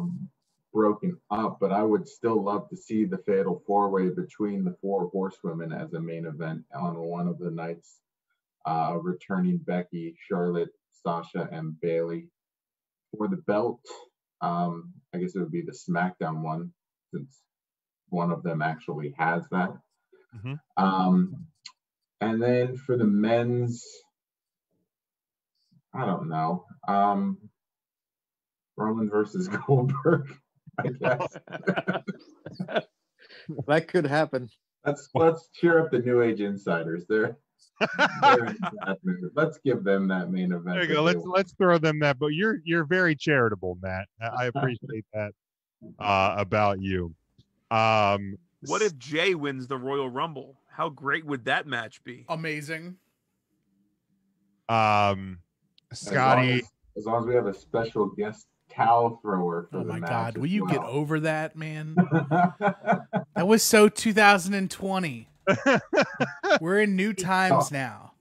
broken up, but I would still love to see the fatal four way between the four horsewomen as a main event on one of the nights, uh, returning Becky, Charlotte, Sasha, and Bayley. For the belt, um, I guess it would be the SmackDown one, since one of them actually has that. Mhm. Um, and then for the men's, I don't know. Um, Roman versus Goldberg, I guess. That could happen. let's let's cheer up the New Age insiders. They're, they're into that move. let's give them that main event. There you go. Let's let's throw them that. But you're you're very charitable, Matt. I I appreciate that uh about you. Um What if Jey wins the Royal Rumble? How great would that match be? Amazing. um as long Scotty as, as long as we have a special guest towel thrower for Oh the my match God, will you get over that, man? That was so 2020. We're in new times oh. now.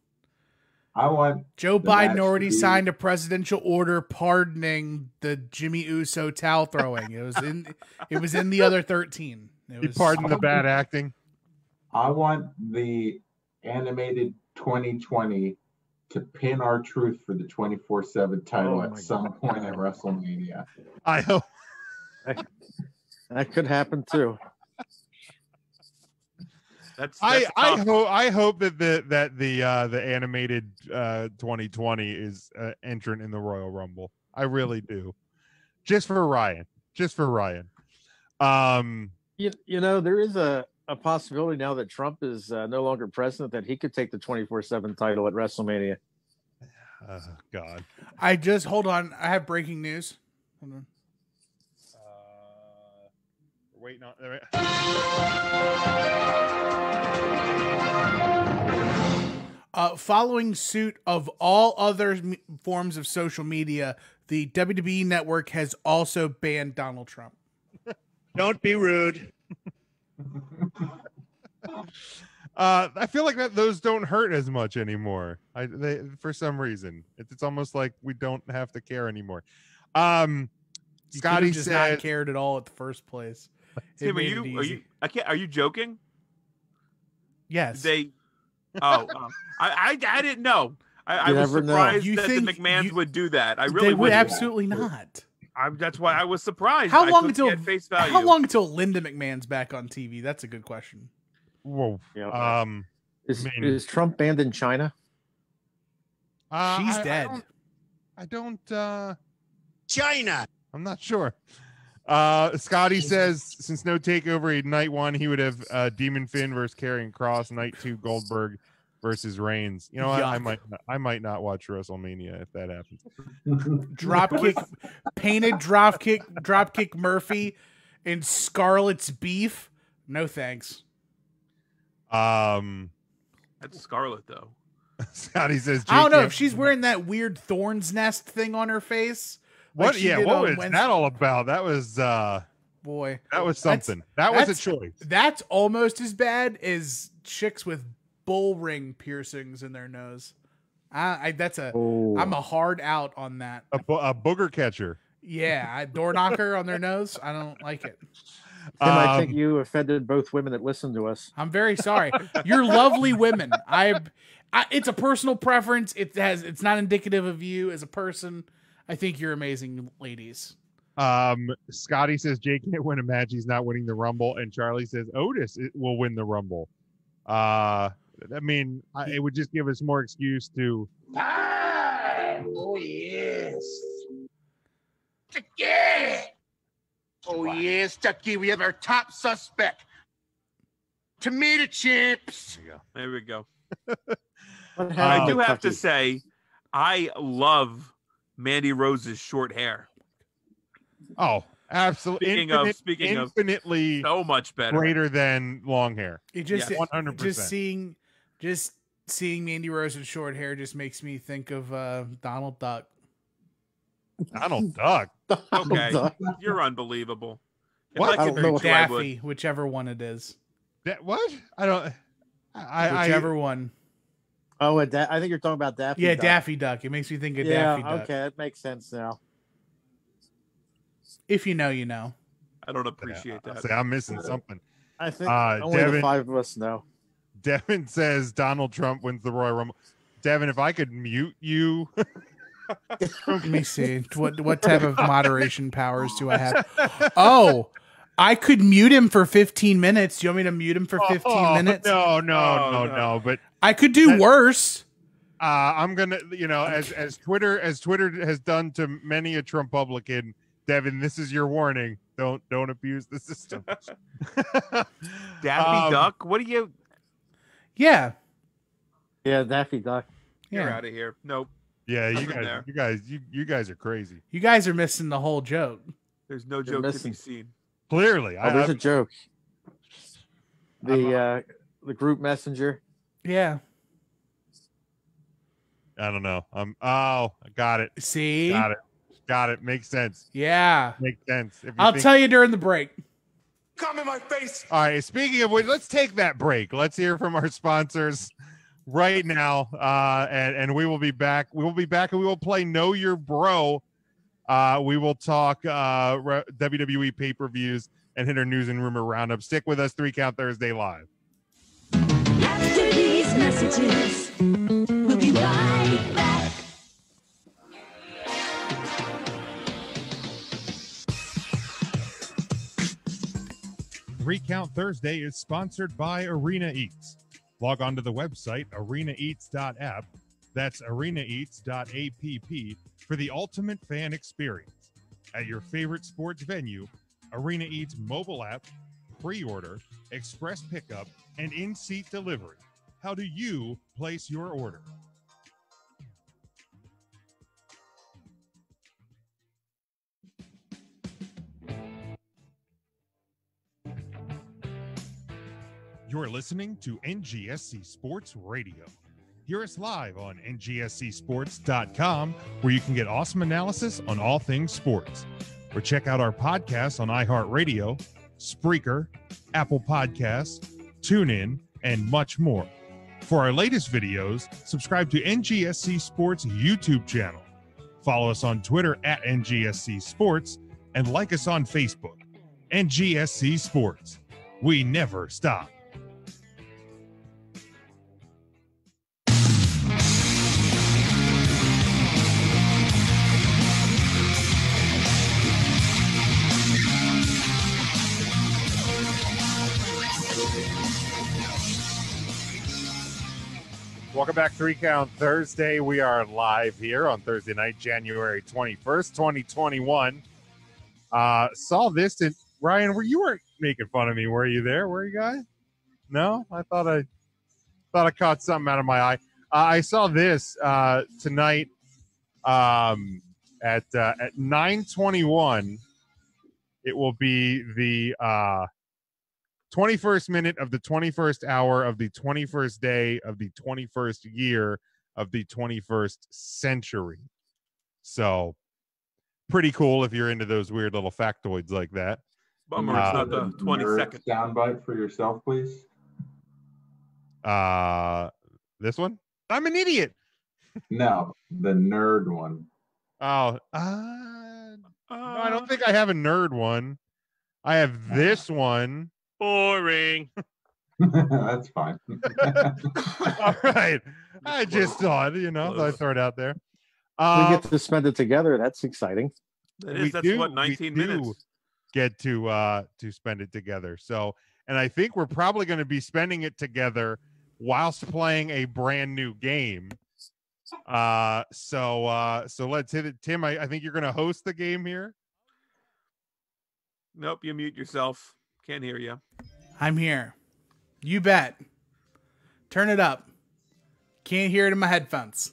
I want Joe Biden already be- signed a presidential order pardoning the Jimmy Uso towel throwing. It was in it was in the other 13. It you was pardon the bad acting. I want the animated 2020 to pin R-Truth for the 24/7 title Oh at my some point at WrestleMania. I hope That could happen too. That's, I that's I tough. hope I hope that the that the uh the animated uh 2020 is uh, entrant in the Royal Rumble. I really do. Just for Ryan. Just for Ryan. Um You, you know, there is a, a possibility now that Trump is uh, no longer president that he could take the 24 7 title at WrestleMania. oh god. I just hold on. I have breaking news. Hold on. Uh wait no Uh, following suit of all other m- forms of social media, the WWE network has also banned Donald Trump. Don't be rude. Uh, I feel like that those don't hurt as much anymore. I they for some reason it's, it's almost like we don't have to care anymore. Um, He could've Scotty just said, not cared at all at the first place. It Tim, are you are you I can't are you joking? Yes. They. Oh, um, I, I I didn't know. I, I was never know. surprised You that the McMahons would do that. I really they would wouldn't. absolutely not. I, that's why I was surprised. How long until face value? how long until Linda McMahon's back on TV? That's a good question. Whoa. Yeah. Um, Is, I mean- is Trump banned in China? uh, She's I- I dead. don't- I don't. uh China. I'm not sure. Uh, Scotty says since no takeover in night one, he would have uh, Demon Finn versus Karrion Kross. Night two, Goldberg versus Reigns. You know what? I Yuck. might I might not watch WrestleMania if that happens. Drop kick, painted drop kick, drop kick Murphy, and Scarlett's beef. No thanks. Um, That's Scarlett though. Scotty says I don't know if she's wearing that weird thorn's nest thing on her face. Like What? she yeah. What was Wednesday. that all about? That was uh Boy, that was That's- something. that was a choice. That's almost as bad as chicks with bull ring piercings in their nose. I, I that's a Oh. am a hard out on that. A, bo- a booger catcher. Yeah, I, door knocker on their nose. I don't like it. Tim, I think Um, you offended both women that listen to us. I'm very sorry. You're lovely women. I, I it's a personal preference. It has it's not indicative of you as a person. I think you're amazing ladies. Um, Scotty says Jake can't win a match. He's not winning the Rumble, and Charlie says Otis will win the Rumble. Uh, I mean, I, it would just give us more excuse to. Oh yes. Yeah. Oh yes, Chucky. We have our top suspect. Tomato chips. There we go. What I do have to say, I love Mandy Rose's short hair. Oh, absolutely. Speaking of- speaking of- infinitely So much better. greater than long hair. It just Yes. One hundred just seeing just seeing Mandy Rose with short hair just makes me think of uh, Donald Duck. Donald Duck. Okay, Duck. you're unbelievable. If What? I I could don't know reach you, I would. Daffy, whichever one it is, That what? I don't. I, I whichever one. Oh, a da- I think you're talking about Daffy. Yeah, Duck. Daffy Duck. It makes me think of Yeah, Daffy Duck. okay, that makes sense now. If you know, you know. I don't appreciate I that. say I'm missing something. I think Uh, only Devin- the five of us know. Devin says Donald Trump wins the Royal Rumble. Devin, if I could mute you. Let me see. What what type of moderation powers do I have? Oh, I could mute him for 15 minutes. Do you want me to mute him for 15 Oh, minutes? No, no, Oh, no, no. no. But I could do That- worse. uh, I'm gonna, you know, as as Twitter as Twitter has done to many a Trump Republican, Devin, this is your warning. Don't don't abuse the system. Daffy Um, Duck. What do you? Yeah. Yeah, Daffy Duck. You're Yeah. out of here. Nope. Yeah, you guys, there. you guys, you, you guys are crazy. You guys are missing the whole joke. There's no You're joke to be seen. Clearly, Oh, I, there's a joke. The uh, the group messenger. Yeah. I don't know. Um, oh, I got it, See? got it, got it. Makes sense. Yeah. Makes sense. If I'll think- tell you during the break. Come in my face. All right. Speaking of which, let's take that break. Let's hear from our sponsors right now, uh, and and we will be back. We will be back, and we will play Know Your Bro. Uh, we will talk uh, re- WWE pay per views and hit our news and rumor roundup. Stick with us. Three Count Thursday live. Messages, we'll be right back. Three Count Thursday is sponsored by Arena Eats. Log on to the website arenaeats.app. That's arenaeats.app for the ultimate fan experience. At your favorite sports venue, Arena Eats mobile app, pre order, express pickup, and in seat delivery. How do you place your order? You're listening to NGSC Sports Radio. Hear us live on ngscsports.com, where you can get awesome analysis on all things sports. Or check out our podcasts on iHeartRadio, Spreaker, Apple Podcasts, TuneIn, and much more. For our latest videos, subscribe to NGSC Sports YouTube channel. Follow us on Twitter at NGSC Sports and like us on Facebook. NGSC Sports. We never stop. Welcome back, Three Count Thursday. We are live here on Thursday night, January 21st, 2021. Uh, saw this and Ryan, were you weren't making fun of me, were you there? Were you guys? No? I thought I thought I caught something out of my eye. Uh, I saw this uh, tonight um, at uh, at 921. It will be the uh, 21st minute of the 21st hour of the 21st day of the 21st year of the 21st century. So, pretty cool if you're into those weird little factoids like that. Bummer, it's not the 20 nerd second. soundbite for yourself, please. Uh, this one? I'm an idiot. No, the nerd one. Oh, uh, no, I don't think I have a nerd one. I have this one. Boring. That's fine. All right. I just thought, you know, I throw it out there. we Um, get to spend it together. That's exciting. That we that's do- what, we 19 do minutes. Get to uh to spend it together. So, and I think we're probably going to be spending it together whilst playing a brand new game. Uh, so uh, so let's hit it, Tim. I, I think you're going to host the game here. Nope, you mute yourself. Can't hear you. I'm here. You bet. Turn it up. Can't hear it in my headphones.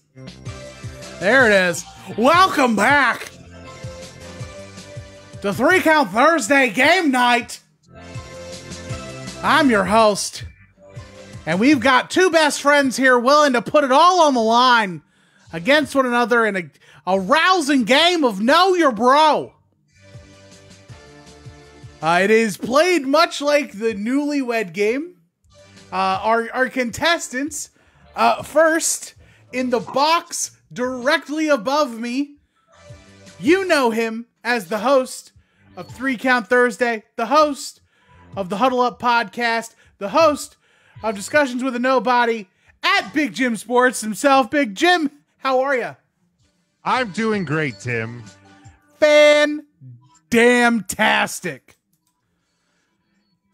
There it is. Welcome back to Three Count Thursday game night. I'm your host, and we've got two best friends here willing to put it all on the line against one another in a, a rousing game of Know Your Bro. Uh, it is played much like the newlywed game. Uh, our, our contestants, uh, first in the box directly above me, you know him as the host of Three Count Thursday, the host of the Huddle Up podcast, the host of Discussions with a Nobody at Big Jim Sports himself. Big Jim, how are you? I'm doing great, Tim. Fan damn tastic.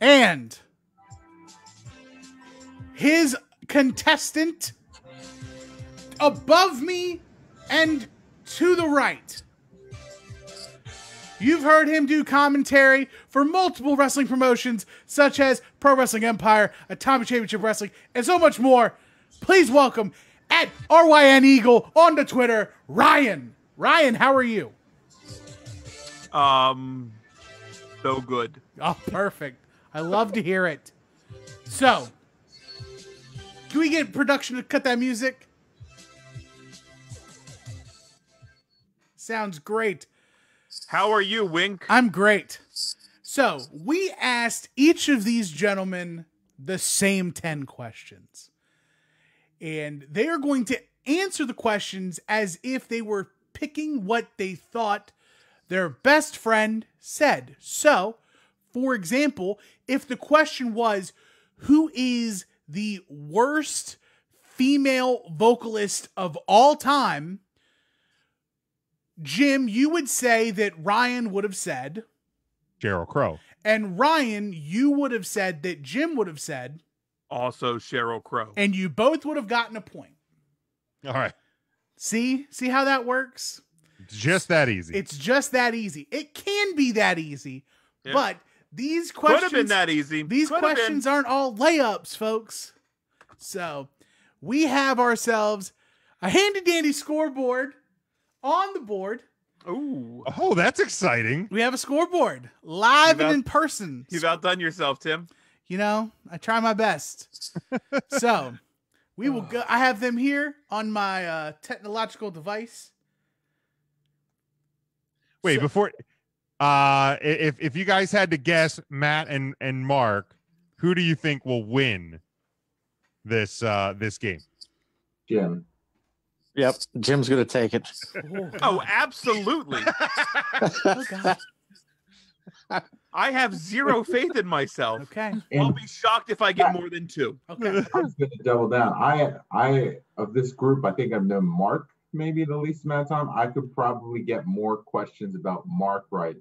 And his contestant above me and to the right. You've heard him do commentary for multiple wrestling promotions such as Pro Wrestling Empire, Atomic Championship Wrestling, and so much more. Please welcome at RYN Eagle on the Twitter, Ryan. Ryan, how are you? Um, so good. Oh, perfect. I love to hear it. So, can we get production to cut that music? Sounds great. How are you, Wink? I'm great. So, we asked each of these gentlemen the same 10 questions. And they are going to answer the questions as if they were picking what they thought their best friend said. So, for example, if the question was, Who is the worst female vocalist of all time? Jim, you would say that Ryan would have said, Sheryl Crow. and Ryan, you would have said that Jim would have said, Also, Sheryl Crow. and you both would have gotten a point. All right. See? See how that works? It's Just that easy. It's just that easy. It can be that easy, Yeah. but these Could questions have been that easy. These Could have been. questions aren't all layups, folks. So we have ourselves a handy dandy scoreboard on the board. Ooh. Oh, that's exciting. We have a scoreboard live You've out- and in person. You've outdone yourself, Tim. You know, I try my best. so we will go. I have them here on my uh, technological device. Wait, So- before uh if if you guys had to guess Matt and and Mark, who do you think will win this uh this game? Jim. Yep, Jim's gonna take it. Oh, absolutely. Oh God. I have zero faith in myself. Okay. I'll be shocked if I get more than two. Okay. I'm going to double down. I, I of this group, I think I've known Mark maybe the least amount of time. I could probably get more questions about Mark right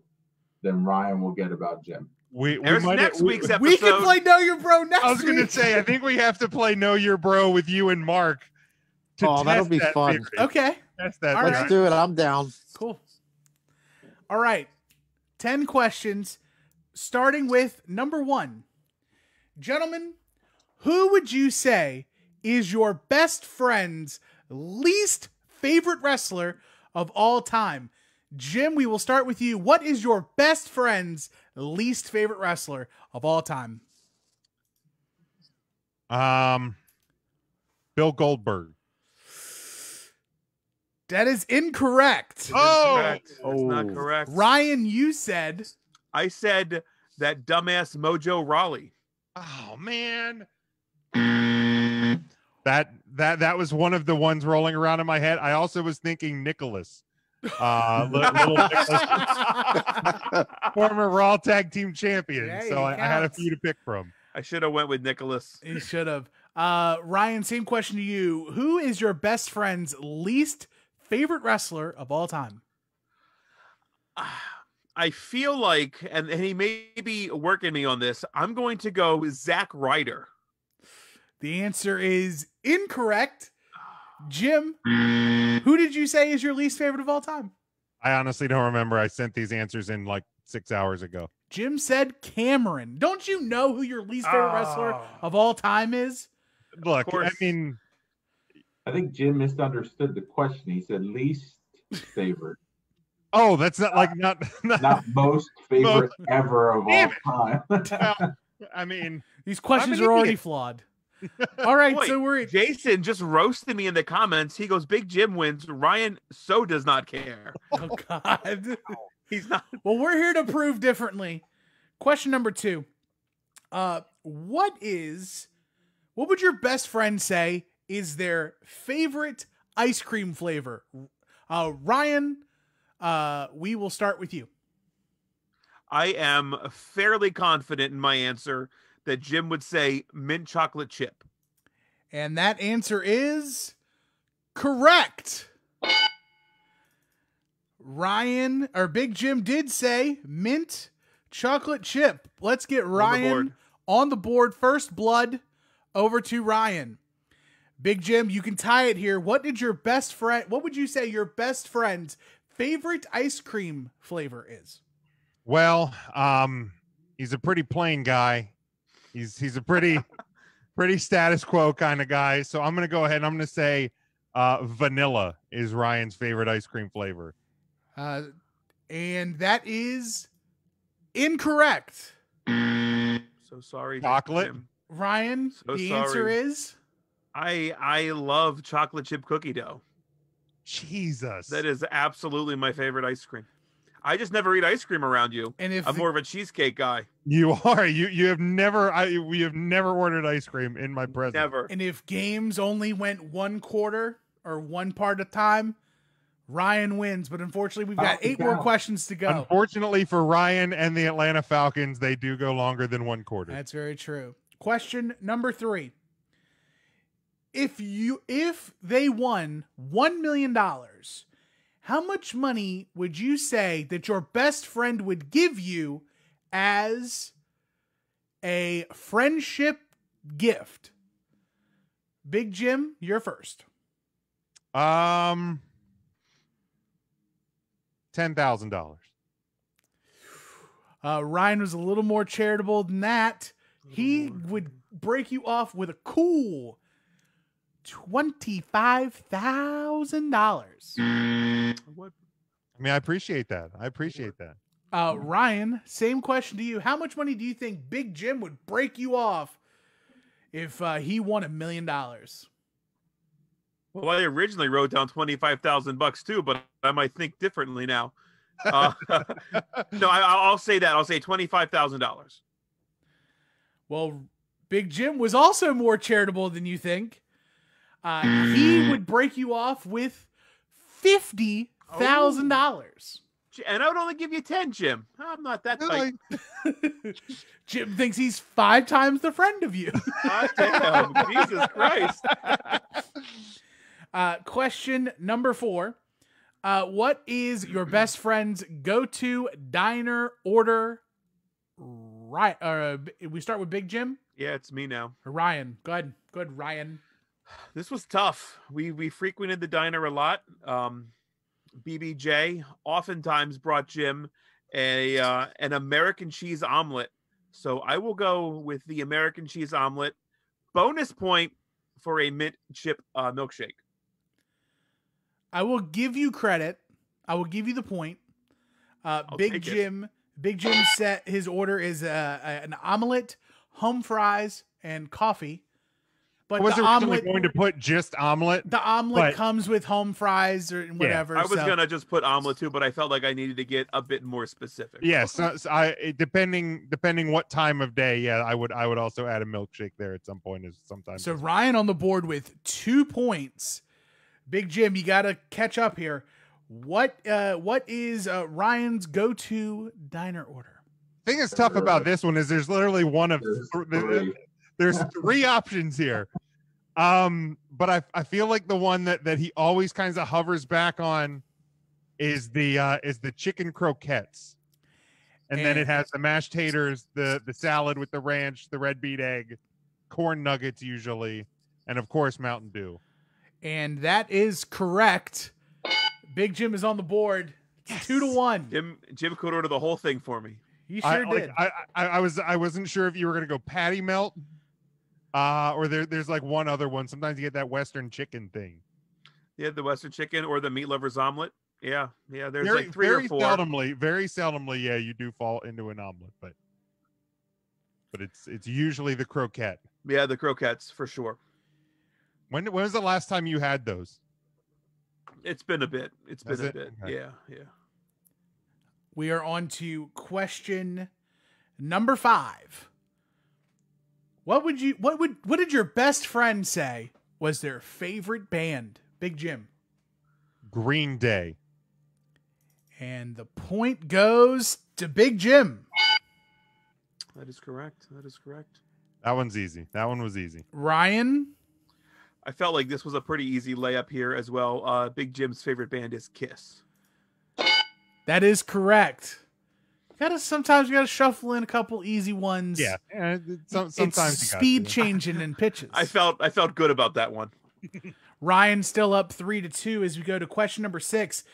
than Ryan will get about Jim. We, we There's might next we, week's episode. We can play Know Your Bro next week. I was gonna say, I think we have to play Know Your Bro with you and Mark to Oh, that'll be that fun. theory. Okay. Test that All. Let's do it. I'm down. Cool. All right. 10 questions, starting with number one. Gentlemen, who would you say is your best friend's least favorite wrestler of all time? Jim, we will start with you. What is your best friend's least favorite wrestler of all time? Um, Bill Goldberg. That is incorrect. Oh! Correct. That's not correct. Ryan, you said I said that dumbass Mojo Rawley. Oh man. That that that was one of the ones rolling around in my head. I also was thinking Nicholas. Uh little former Raw tag team champion. Yeah, so I, I had a few to pick from. I should have went with Nicholas. You should have. Uh, Ryan, same question to you. Who is your best friend's least favorite wrestler of all time? I feel like, and, and he may be working me on this. I'm going to go with Zack Ryder. The answer is incorrect. Jim, who did you say is your least favorite of all time? I honestly don't remember. I sent these answers in like six hours ago. Jim said Cameron. Don't you know who your least favorite wrestler Oh. of all time is? Look, I mean, I think Jim misunderstood the question. He said least favorite, oh, that's not like not. not not most favorite ever of all Damn time. well, I mean, These questions I'm are already flawed. All right, Wait, so we're Jason just roasted me in the comments. He goes, "Big Jim wins." Ryan so does not care. oh god. He's not. Well, we're here to prove differently. Question number two. Uh, what is what would your best friend say is their favorite ice cream flavor? Uh, Ryan, uh, we will start with you. I am fairly confident in my answer that Jim would say mint chocolate chip. And that answer is correct. Ryan or Big Jim did say mint chocolate chip. Let's get Ryan board. on the board. First blood over to Ryan. Big Jim, you can tie it here. What did your best friend, what would you say your best friend's favorite ice cream flavor is? well, um, he's a pretty plain guy. He's he's a pretty pretty status quo kind of guy. So I'm gonna go ahead and I'm gonna say uh vanilla is Ryan's favorite ice cream flavor. Uh, and that is incorrect. So sorry, Chocolate? Jim. Ryan, So the answer is I I love chocolate chip cookie dough. Jesus. That is absolutely my favorite ice cream. I just never eat ice cream around you. And if I'm more of a cheesecake guy. You are. You you have never I we have never ordered ice cream in my presence. Never. And if games only went one quarter or one part of time, Ryan wins. But unfortunately, we've got Falcons eight more questions to go. Unfortunately for Ryan and the Atlanta Falcons, they do go longer than one quarter. That's very true. Question number three. If you if they won one million dollars, how much money would you say that your best friend would give you as a friendship gift? Big Jim, you're first. Um, ten thousand dollars. Uh, Ryan was a little more charitable than that. He would break you off with a cool twenty-five thousand dollars. What? I mean, I appreciate that. I appreciate that. Uh, Ryan, same question to you. How much money do you think Big Jim would break you off if uh, he won a million dollars? Well, I originally wrote down twenty five thousand bucks too, but I might think differently now. Uh, no, I, I'll say that. I'll say twenty five thousand dollars. Well, Big Jim was also more charitable than you think. Uh, he would break you off with fifty thousand dollars. And I would only give you ten, Jim. I'm not that tight. Jim thinks he's five times the friend of you. God damn, Jesus Christ. Uh, question number four. Uh, what is your best friend's go-to diner order? Right. Uh, we start with Big Jim Yeah, it's me now. Ryan. Go ahead. Go ahead, Ryan. This was tough. We we frequented the diner a lot. Um, BBJ oftentimes brought Jim a uh, an American cheese omelet. So I will go with the American cheese omelet. Bonus point for a mint chip uh, milkshake. I will give you credit. I will give you the point. Uh, Big take it. Jim, Big Jim set his order is uh, an omelet, home fries, and coffee. But I was the originally omelet, going to put just omelet. the omelet but- comes with home fries or whatever. Yeah, I was so- gonna just put omelet too, but I felt like I needed to get a bit more specific. Yes, so, so I depending depending what time of day. Yeah, I would I would also add a milkshake there at some point. Is sometimes So Ryan on the board with two points. Big Jim, you got to catch up here. What uh what is uh, Ryan's go-to diner order? thing that's tough about this one is there's literally one of th- th- there's three options here um but i i feel like the one that that he always kind of hovers back on is the uh is the chicken croquettes and, then it has the mashed taters the the salad with the ranch the red beet egg corn nuggets usually and of course mountain dew And that is correct. Big Jim is on the board. It's two to one. Jim Jim could order the whole thing for me. He I, sure like, did. I, I I was I wasn't sure if you were gonna go patty melt, uh, or there there's like one other one. Sometimes you get that Western chicken thing. Yeah, the Western chicken or the meat lovers omelet. Yeah, yeah. There's very, like three very or four. seldomly, very seldomly, yeah, you do fall into an omelet, but but it's it's usually the croquette. Yeah, the croquettes for sure. When when was the last time you had those? It's been a bit. It's been Has a it? bit. Okay. Yeah, yeah. We are on to question number five. What would you what would what did your best friend say was their favorite band? Big Jim. Green Day. And the point goes to Big Jim. That is correct. That is correct. That one's easy. That one was easy. Ryan. I felt like this was a pretty easy layup here as well. Uh, Big Jim's favorite band is Kiss. That is correct. Gotta sometimes you gotta shuffle in a couple easy ones. Yeah, yeah, it- some- It's sometimes you got speed changing in pitches. I felt I felt good about that one. Ryan still up three to two as we go to question number six.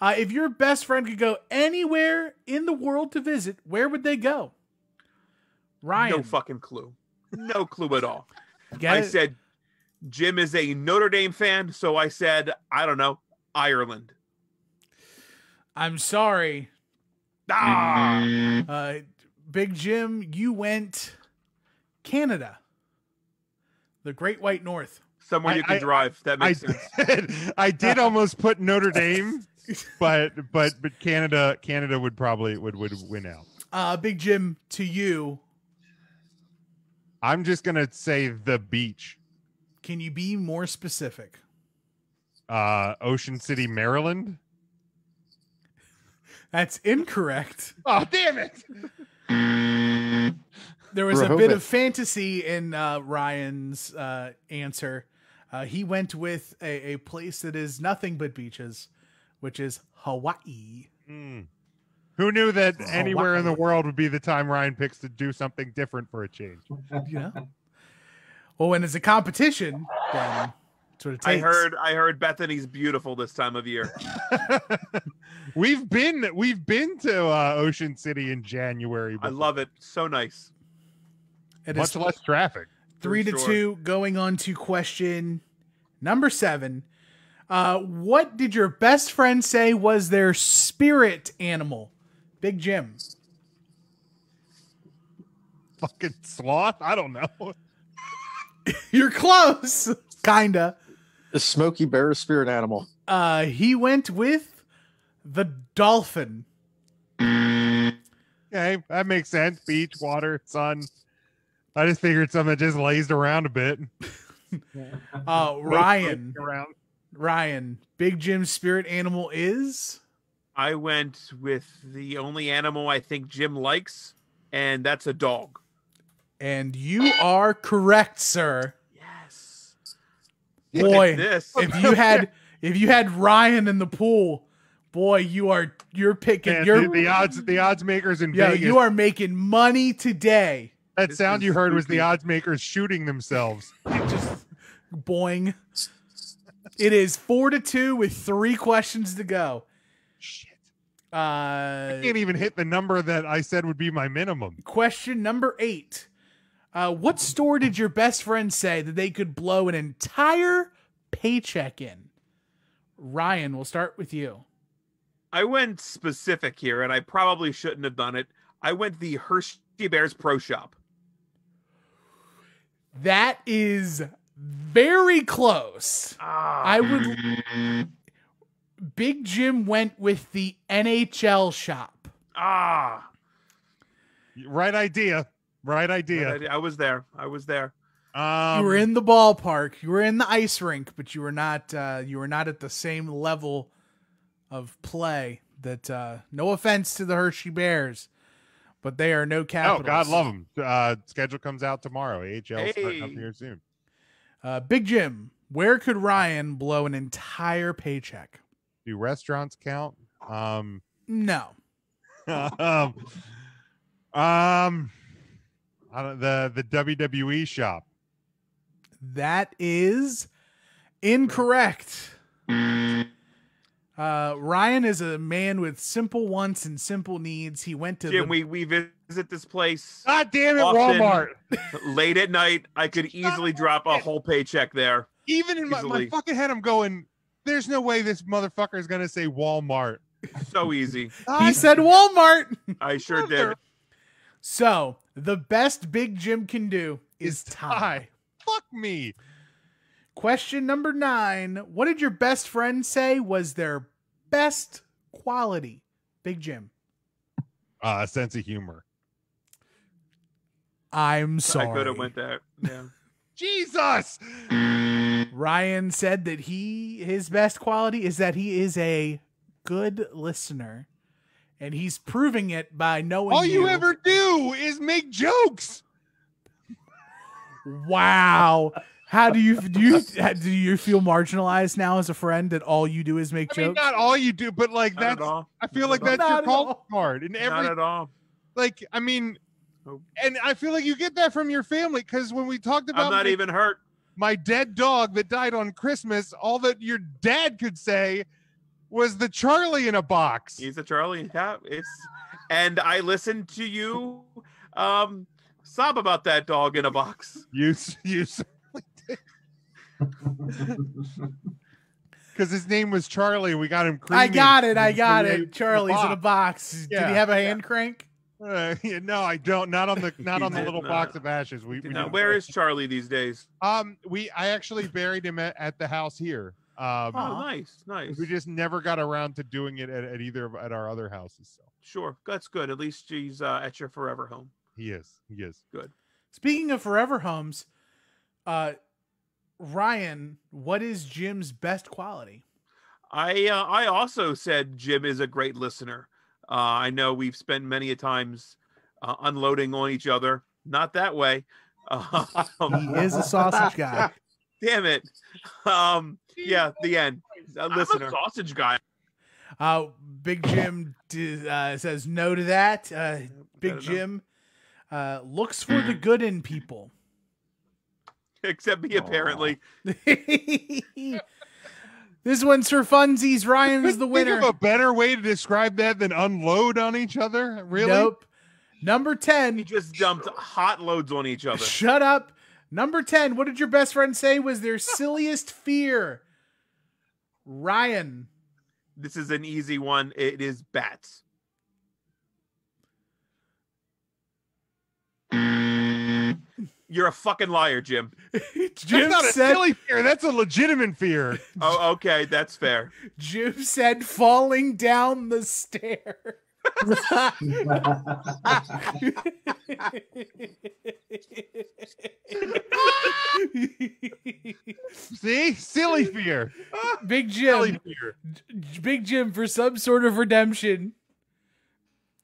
Uh, if your best friend could go anywhere in the world to visit, where would they go? Ryan, No fucking clue. No clue at all. Get I it? said Jim is a Notre Dame fan, so I said I don't know Ireland. I'm sorry. Ah! Uh, Big Jim, you went Canada, the Great White North. Somewhere you can I- drive. That makes I sense. did, I did almost put Notre Dame, but but but Canada Canada would probably would would win out. Uh, Big Jim, to you, I'm just gonna say the beach, can you be more specific? uh, Ocean City, Maryland. That's incorrect. Oh damn it! There was a bit of fantasy in uh, Ryan's uh, answer. Uh, he went with a, a place that is nothing but beaches, which is Hawaii. Hmm. Who knew that Oh, anywhere in the world would be the time Ryan picks to do something different for a change? You know? well, when it's a competition, then that's what it takes. I heard I heard Bethany's beautiful this time of year. We've been we've been to uh, Ocean City in January. I love it. So nice. It much is less traffic. three to sure. two. Going on to question number seven. Uh, what did your best friend say was their spirit animal? Big Jim. Fucking sloth. I don't know. You're close. Kinda. The Smokey Bear spirit animal. Uh, he went with the dolphin. Okay, that makes sense. Beach, water, sun. I just figured something that just lazed around a bit. Uh, Ryan. Around. Ryan. Big Jim's spirit animal is I went with the only animal I think Jim likes, and that's a dog. And you are correct, sir. Yes. Boy, this. if you had if you had Ryan in the pool, boy, you are you're picking Man, you're the, the odds the odds makers in yeah, Vegas. you are making money today. that This sound you heard was the odds makers shooting themselves. Just Boing. It is four to two with three questions to go. Shit. Uh, I can't even hit the number that I said would be my minimum. Question number eight. Uh, what store did your best friend say that they could blow an entire paycheck in? Ryan, we'll start with you. I went specific here, and I probably shouldn't have done it. I went the Hershey Bears Pro Shop. That is very close. I would. Big Jim went with the NHL shop. Ah, Right idea. Right idea. I, I was there. I was there. Um, you were in the ballpark. You were in the ice rink, but you were not. Uh, you were not at the same level of play. That uh, no offense to the Hershey Bears, but they are no Oh God, love them. Uh, schedule comes out tomorrow. AHL starting up here soon. Uh, Big Jim, where could Ryan blow an entire paycheck? Do restaurants count? Um, No. um, um, I don't, the the WWE shop. That is incorrect. Uh, Ryan is a man with simple wants and simple needs. He went to Jim, the, we we visit this place. God damn it, often, Walmart! Late at night, I could easily drop a whole paycheck there. Even in my, my Easily. fucking head, I'm going. There's no way this motherfucker is gonna say Walmart. So easy. he said Walmart. I sure did. So the best Big Jim can do is tie. Fuck me. Question number nine. What did your best friend say was their best quality? Big Jim. Uh, sense of humor. I'm sorry. I could have went there. Yeah. Jesus. Ryan said that he his best quality is that he is a good listener. And he's proving it by knowing All you ever do is make jokes. Wow. How do you do you do you feel marginalized now as a friend that all you do is make I mean, jokes? not all you do, but like Not at that's. all. I feel Not like that's your Not at call card in every. Not at all. Like, I mean, and I feel like you get that from your family because when we talked about I'm not my, even hurt. my dead dog that died on Christmas, all that your dad could say was the Charlie in a box. He's a Charlie. Yeah, it's and I listened to you um sob about that dog in a box. You s- you certainly did. Because his name was Charlie, we got him. I got it. I got it. Charlie's in a box. Did he have a hand crank? Uh, yeah, no, I don't. Not on the not on the little not. box of ashes. We, we Now, where is Charlie these days? Um, we I actually buried him at, at the house here. Um, Oh, nice, nice. we just never got around to doing it at, at either of at our other houses. So Sure, that's good. At least she's uh, at your forever home. he is, he is. Good. Speaking of forever homes, uh Ryan, what is Jim's best quality? I uh, I also said Jim is a great listener. Uh, I know we've spent many a times uh, unloading on each other. Not that way. Um, He is a sausage guy. Damn it. Um, yeah, the end. A listener. sausage guy. Uh Big Jim uh, says no to that. Uh Big. Jim uh looks for the good in people. Except me, apparently. this one's for funsies. Ryan is the winner. Think of a better way to describe that than unload on each other. Really? Nope. Number 10. We just dumped hot loads on each other. Shut up. Number 10. What did your best friend say was their silliest fear? Ryan. This is an easy one. It is bats. You're a fucking liar, Jim. Jim That's not a said silly fear. That's a legitimate fear. Oh, okay, that's fair. Jim said falling down the stair. See, silly fear. Big Silly Jim. fear. Big Jim for some sort of redemption.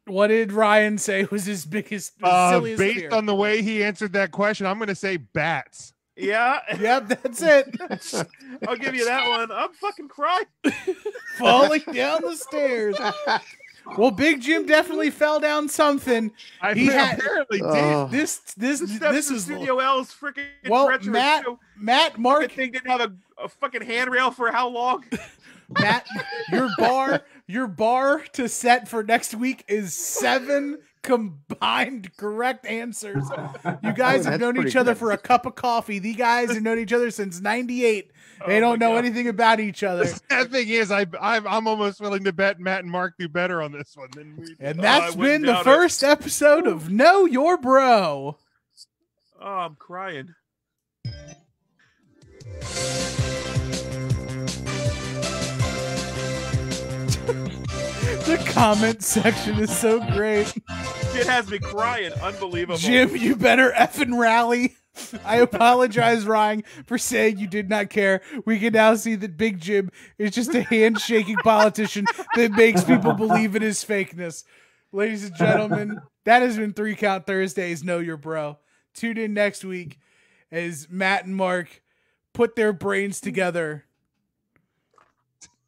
What did Ryan say was his biggest Uh, silliest based fear? on the way he answered that question, I'm going to say bats. Yeah, Yep, that's it. I'll give you that one. I'm fucking crying. falling down the stairs. Well, Big Jim definitely fell down something. I He had- apparently oh. did. Oh. This this This, this is Studio L's freaking well, Matt show. Matt Mark Fucking thing didn't have a, a fucking handrail for how long? Matt, your bar, your bar to set for next week is seven combined correct answers. You guys Oh, have known each other good. for a cup of coffee. The guys have known each other since '98. They Oh don't know God. anything about each other, The sad thing is, I, I'm I'm almost willing to bet Matt and Mark do better on this one than we. and Oh, that's I been the doubt it. first episode of Know Your Bro. Oh, I'm crying. Comment section is so great. Shit has me crying. Unbelievable. Jim, you better effing rally. I apologize, Ryan, for saying you did not care. We can now see that Big Jim is just a handshaking politician that makes people believe in his fakeness. Ladies and gentlemen, that has been Three Count Thursdays. Know Your Bro. Tune in next week as Matt and Mark put their brains together.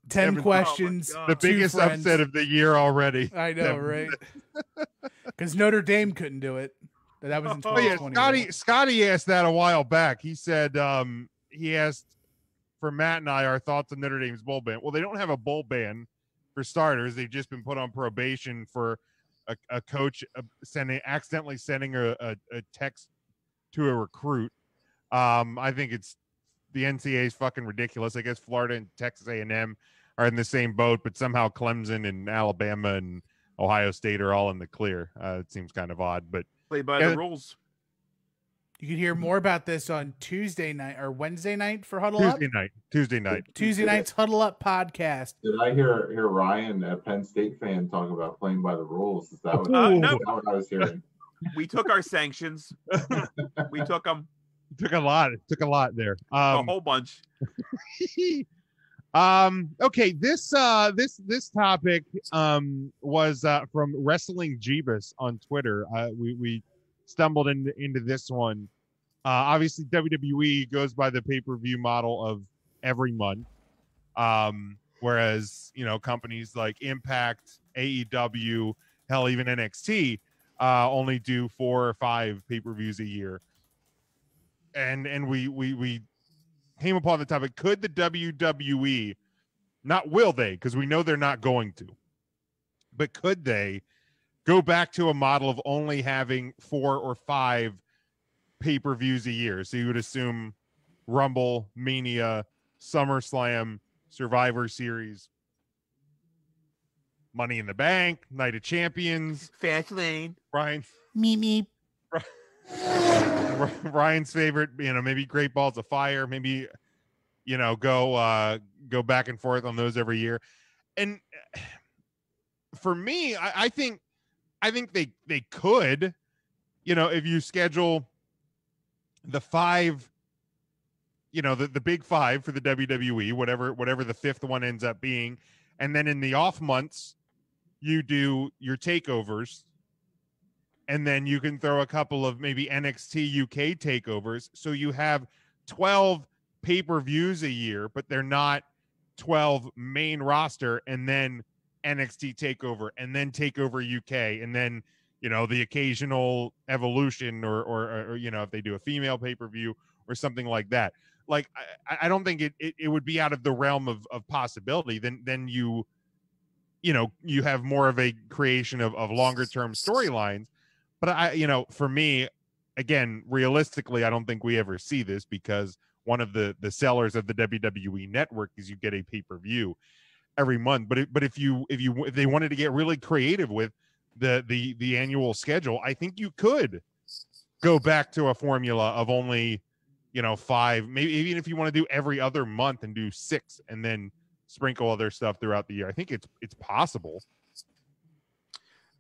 Ten Kevin- questions. Oh the biggest friends. upset of the year already. I know, right? Because Notre Dame couldn't do it. That was in Oh, Oh yeah, 2020. Scotty. Scotty asked that a while back. He said um, he asked for Matt and I our thoughts on Notre Dame's bowl ban. Well, they don't have a bowl ban for starters. They've just been put on probation for a, a coach uh, sending accidentally sending a, a, a text to a recruit. Um, I think it's the NCAA is fucking ridiculous. I guess Florida and Texas A and M are in the same boat, but somehow Clemson and Alabama and Ohio State are all in the clear. Uh, it seems kind of odd, but Play by Yeah. the rules. You can hear more about this on Tuesday night or Wednesday night for Huddle Up. Tuesday night. Tuesday night. Tuesday night's Huddle Up podcast. Did I hear hear Ryan, a Penn State fan, talk about playing by the rules? Is that what, Uh, is no. that what I was hearing? We took our sanctions. we took them took a lot. It took a lot there. a Um, whole bunch. um okay this uh this this topic um was uh from wrestling jeebus on twitter. Uh we we stumbled into into this one. Uh obviously wwe goes by the pay-per-view model of every month. Um whereas you know companies like impact aew hell even nxt uh only do four or five pay-per-views a year. And and we we we came upon the topic could the WWE not will they because we know they're not going to but could they go back to a model of only having four or five pay-per-views a year so you would assume Rumble, Mania, SummerSlam, Survivor Series, Money in the Bank, Night of Champions, Fastlane. Ryan Me me. Ryan's favorite, you know, maybe Great Balls of Fire, maybe you know, go uh go back and forth on those every year. And for me, I, I think I think they they could, you know, if you schedule the five, you know, the, the big five for the WWE, whatever whatever the fifth one ends up being, and then in the off months, you do your takeovers and then you can throw a couple of maybe NXT UK takeovers. So you have 12 pay per views a year, but they're not 12 main roster, and then NXT takeover, and then takeover UK, and then you know the occasional evolution, or or, or you know if they do a female pay per view or something like that. Like I, I don't think it, it it would be out of the realm of of possibility. Then then you you know you have more of a creation of, of longer term storylines but i you know for me again realistically i don't think we ever see this because one of the the sellers of the wwe network is you get a pay-per-view every month but it, but if you if you if they wanted to get really creative with the the the annual schedule i think you could go back to a formula of only you know five maybe even if you want to do every other month and do six and then sprinkle other stuff throughout the year i think it's it's possible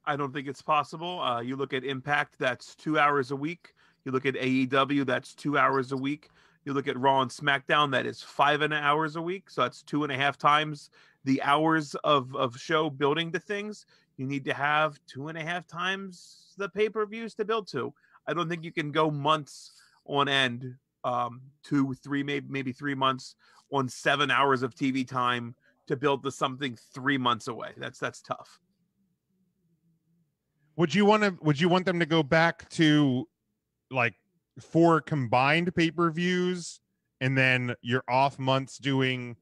I don't think it's possible. Uh, you look at Impact, that's two hours a week. You look at AEW, that's two hours a week. You look at Raw and SmackDown, that is five and a hours a week. So that's two and a half times the hours of, of show building to things. You need to have two and a half times the pay per views to build to. I don't think you can go months on end, um, two, three, maybe maybe three months on seven hours of TV time to build to something three months away. That's that's tough. Would you want to? Would you want them to go back to like four combined pay per views, and then your off months doing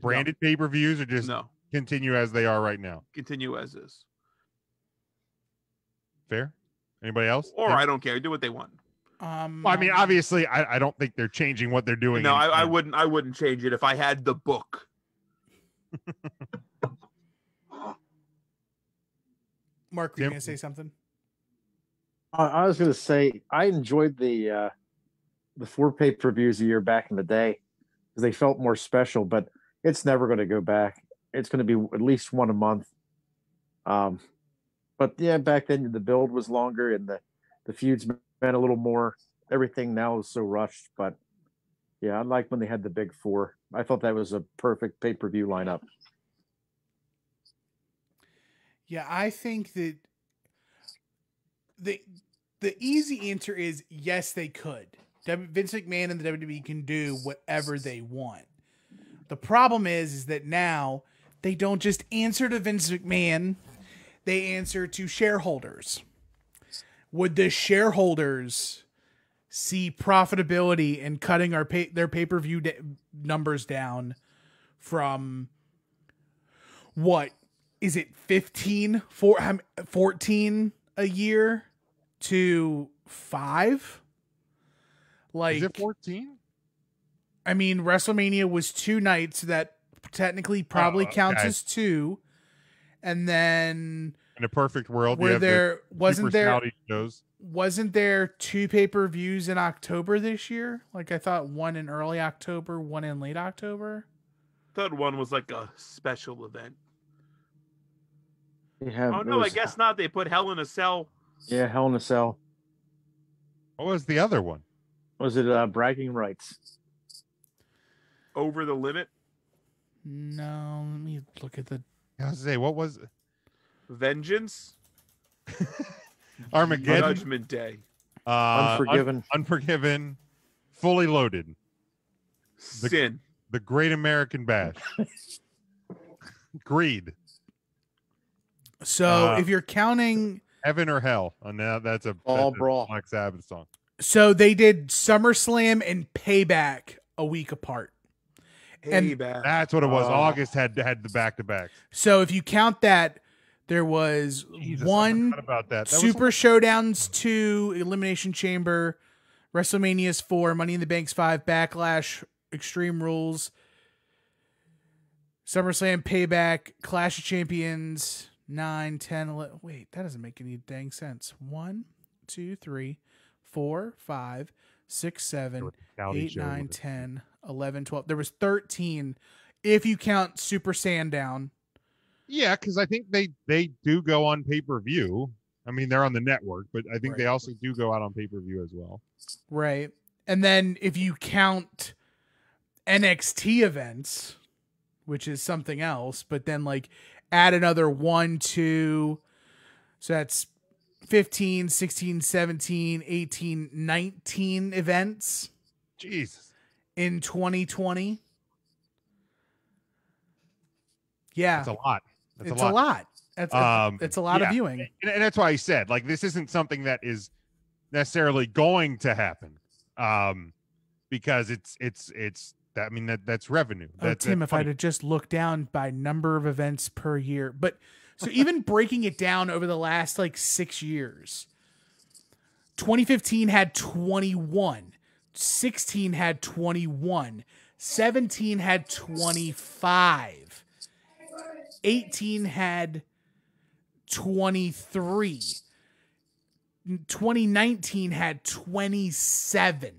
branded pay per views, or just No. continue as they are right now? Continue as is. Fair. Anybody else? Or Yeah. I don't care. Do what they want. Um, Well, I mean, obviously, I, I don't think they're changing what they're doing. No, I, I wouldn't. I wouldn't change it if I had the book. Mark, were you Tim? gonna say something? I, I was going to say I enjoyed the uh, the four pay per views a year back in the day because they felt more special. But it's never going to go back. It's going to be at least one a month. Um, but yeah, back then the build was longer and the the feuds meant a little more. Everything now is so rushed. But yeah, I like when they had the big four. I thought that was a perfect pay per view lineup. Yeah, I think that the the easy answer is yes, they could. Vince McMahon and the WWE can do whatever they want. The problem is, is that now they don't just answer to Vince McMahon; they answer to shareholders. Would the shareholders see profitability in cutting our pay, their pay per view numbers down from what is it 15 four, um, 14 a year to 5 like Is it 14? I mean WrestleMania was two nights that technically oh, probably Oh, counts okay. as two and then In a perfect world, you were have the there wasn't there shows. wasn't there two pay-per-views in October this year like I thought one in early October one in late October Third one was like a special event. They have Oh no, I guess not. They put Hell in a Cell. Yeah, Hell in a Cell. What was the other one? Was it uh, bragging rights? Over the limit. no let me look at the I was gonna say, what was it? Vengeance. Armageddon? Judgment Day. Uh, Un- Unforgiven. Unforgiven. Fully loaded. The, Sin. The Great American Bash. Greed. So Uh, if you're counting, Heaven or Hell. And now that's a, All that's a brawl. Black Sabbath song. so they did SummerSlam and Payback a week apart. And- Payback. That's what it was. Oh. August had had the back to back. So if you count that, there was one about that. That was Super Showdowns two, Elimination Chamber, WrestleMania's four, Money in the Bank's five, Backlash, Extreme Rules, SummerSlam Payback, Clash of Champions, 9, 10, 11. Wait, that doesn't make any dang sense. One, two, three, four, five, six, seven, Saudi eight, show nine, with it. 10, 11, 12. There was 13 if you count Super ShowDown. Yeah, because I think they they do go on pay per view. I mean, they're on the network, but I think they also do go out on pay per view as well. Right. And then if you count NXT events, which is something else, but then like add another one, two, so that's 15, 16, 17, 18, 19 events Jesus. in 2020. Yeah. It's a lot. That's it's a lot. That's, that's, Um, that's a lot yeah. of viewing. And, and that's why I said, like, this isn't something that is necessarily going to happen. Um, because it's it's it's that I mean that that's revenue. Oh, That's Tim, that's if I'd money. have just looked down by number of events per year, but so even breaking it down over the last like six years, 2015 had 21, 16 had 21, 17 had 25, 18 had 23, 2019 had 27.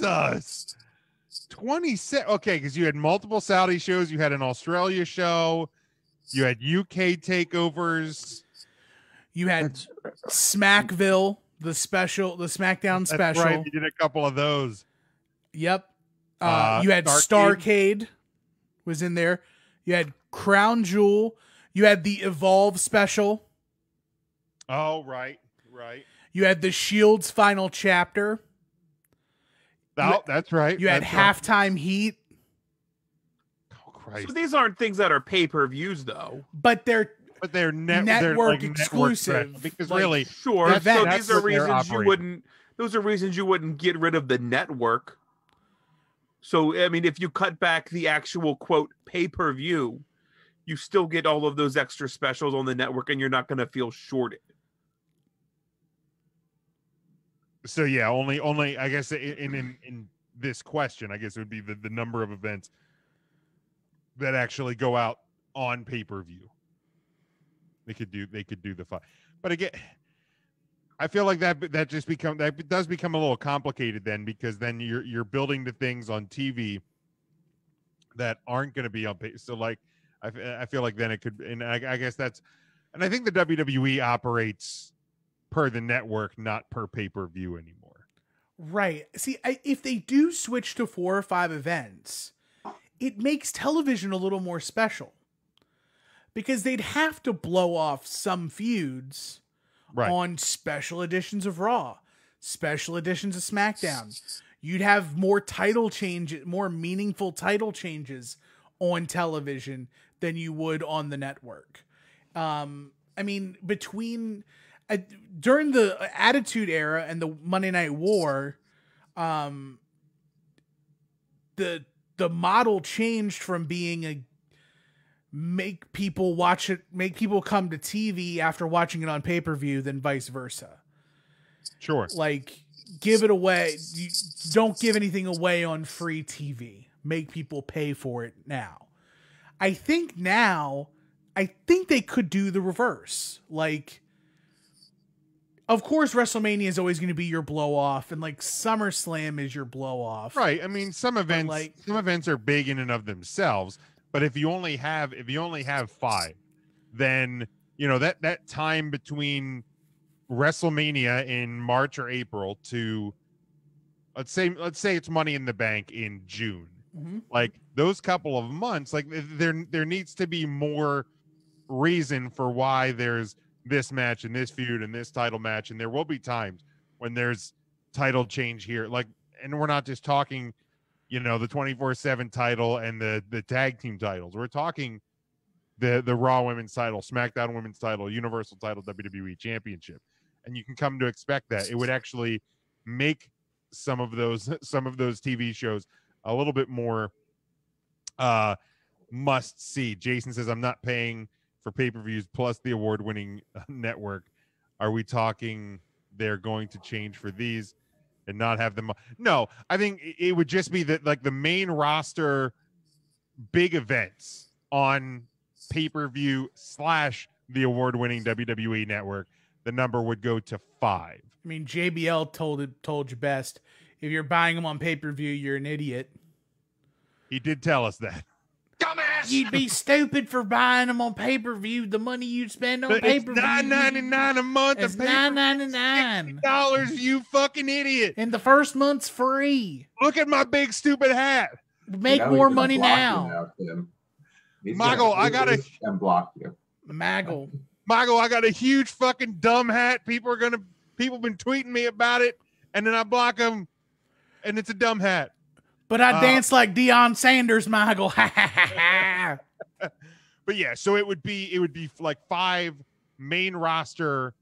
Jesus. 26. okay because you had multiple saudi shows you had an australia show you had uk takeovers You had Smackville, the special, the SmackDown That's special. right you did a couple of those Yep. Uh, Uh, you had Starrcade. Starcade was in there. You had Crown Jewel. You had the Evolve special. oh right right You had the Shield's final chapter. Oh that's right You had that's right. halftime heat, oh christ So these aren't things that are pay per views though. but they're but they're net, they're network like exclusive, special, because like, really Sure. that's- so that's these are reasons you wouldn't. Those are reasons you wouldn't get rid of the network. So I mean, if you cut back the actual quote pay per view, you still get all of those extra specials on the network, and you're not going to feel shorted. So yeah only only i guess in in in this question i guess it would be the, the number of events that actually go out on pay-per-view. They could do they could do the five but again i feel like that that just become that does become a little complicated then because then you're you're building the things on tv that aren't going to be on pay so like I I feel like then it could and I, I guess that's and i think the wwe operates per the network not per pay-per-view anymore Right. See, I, if they do switch to four or five events, it makes television a little more special because they'd have to blow off some feuds Right. on special editions of Raw, special editions of SmackDown. You'd have more title changes, more meaningful title changes on television than you would on the network. Um, I mean, between uh, during the Attitude Era and the Monday Night War, um, the the model changed from being a make people watch it, make people come to TV after watching it on pay per view, than vice versa. Sure. Like, give it away. You, don't give anything away on free TV. Make people pay for it now. I think now, I think they could do the reverse. Like, of course, WrestleMania is always going to be your blow off, and like SummerSlam is your blow off. right i mean some events like- some events are big in and of themselves but if you only have if you only have five then you know that that time between wrestlemania in march or april to let's say let's say it's money in the bank in june Mhm. like those couple of months like there there needs to be more reason for why there's this match and this feud and this title match and there will be times when there's title change here like and we're not just talking you know the 24/7 title and the the tag team titles. We're talking the the raw women's title smackdown women's title universal title WWE championship. And you can come to expect that. It would actually make some of those some of those TV shows a little bit more uh must see. Jason says I'm not paying for pay-per-views plus the award-winning uh, network. Are we talking they're going to change for these and not have them uh, No, I think it- would just be that like the main roster big events on pay-per-view slash the award-winning WWE network, the number would go to 5. I mean, JBL told it told you best. If you're buying them on pay per view, you're an idiot. He did tell us that. You'd be stupid for buying them on pay per view. The money you'd spend on But pay per view. nine ninety nine a month. It's to pay nine for ninety nine dollars. You fucking idiot! And the first month's free. Look at my big stupid hat. Make Now more money block now. Tim. Michael, I got a and block you. Maggle. Michael, I got a huge fucking dumb hat. People are gonna people been tweeting me about it, and then I block them, and it's a dumb hat. But I Uh, dance like Deion Sanders, Michael. Ha ha ha ha. But yeah, so it would be it would be like five main roster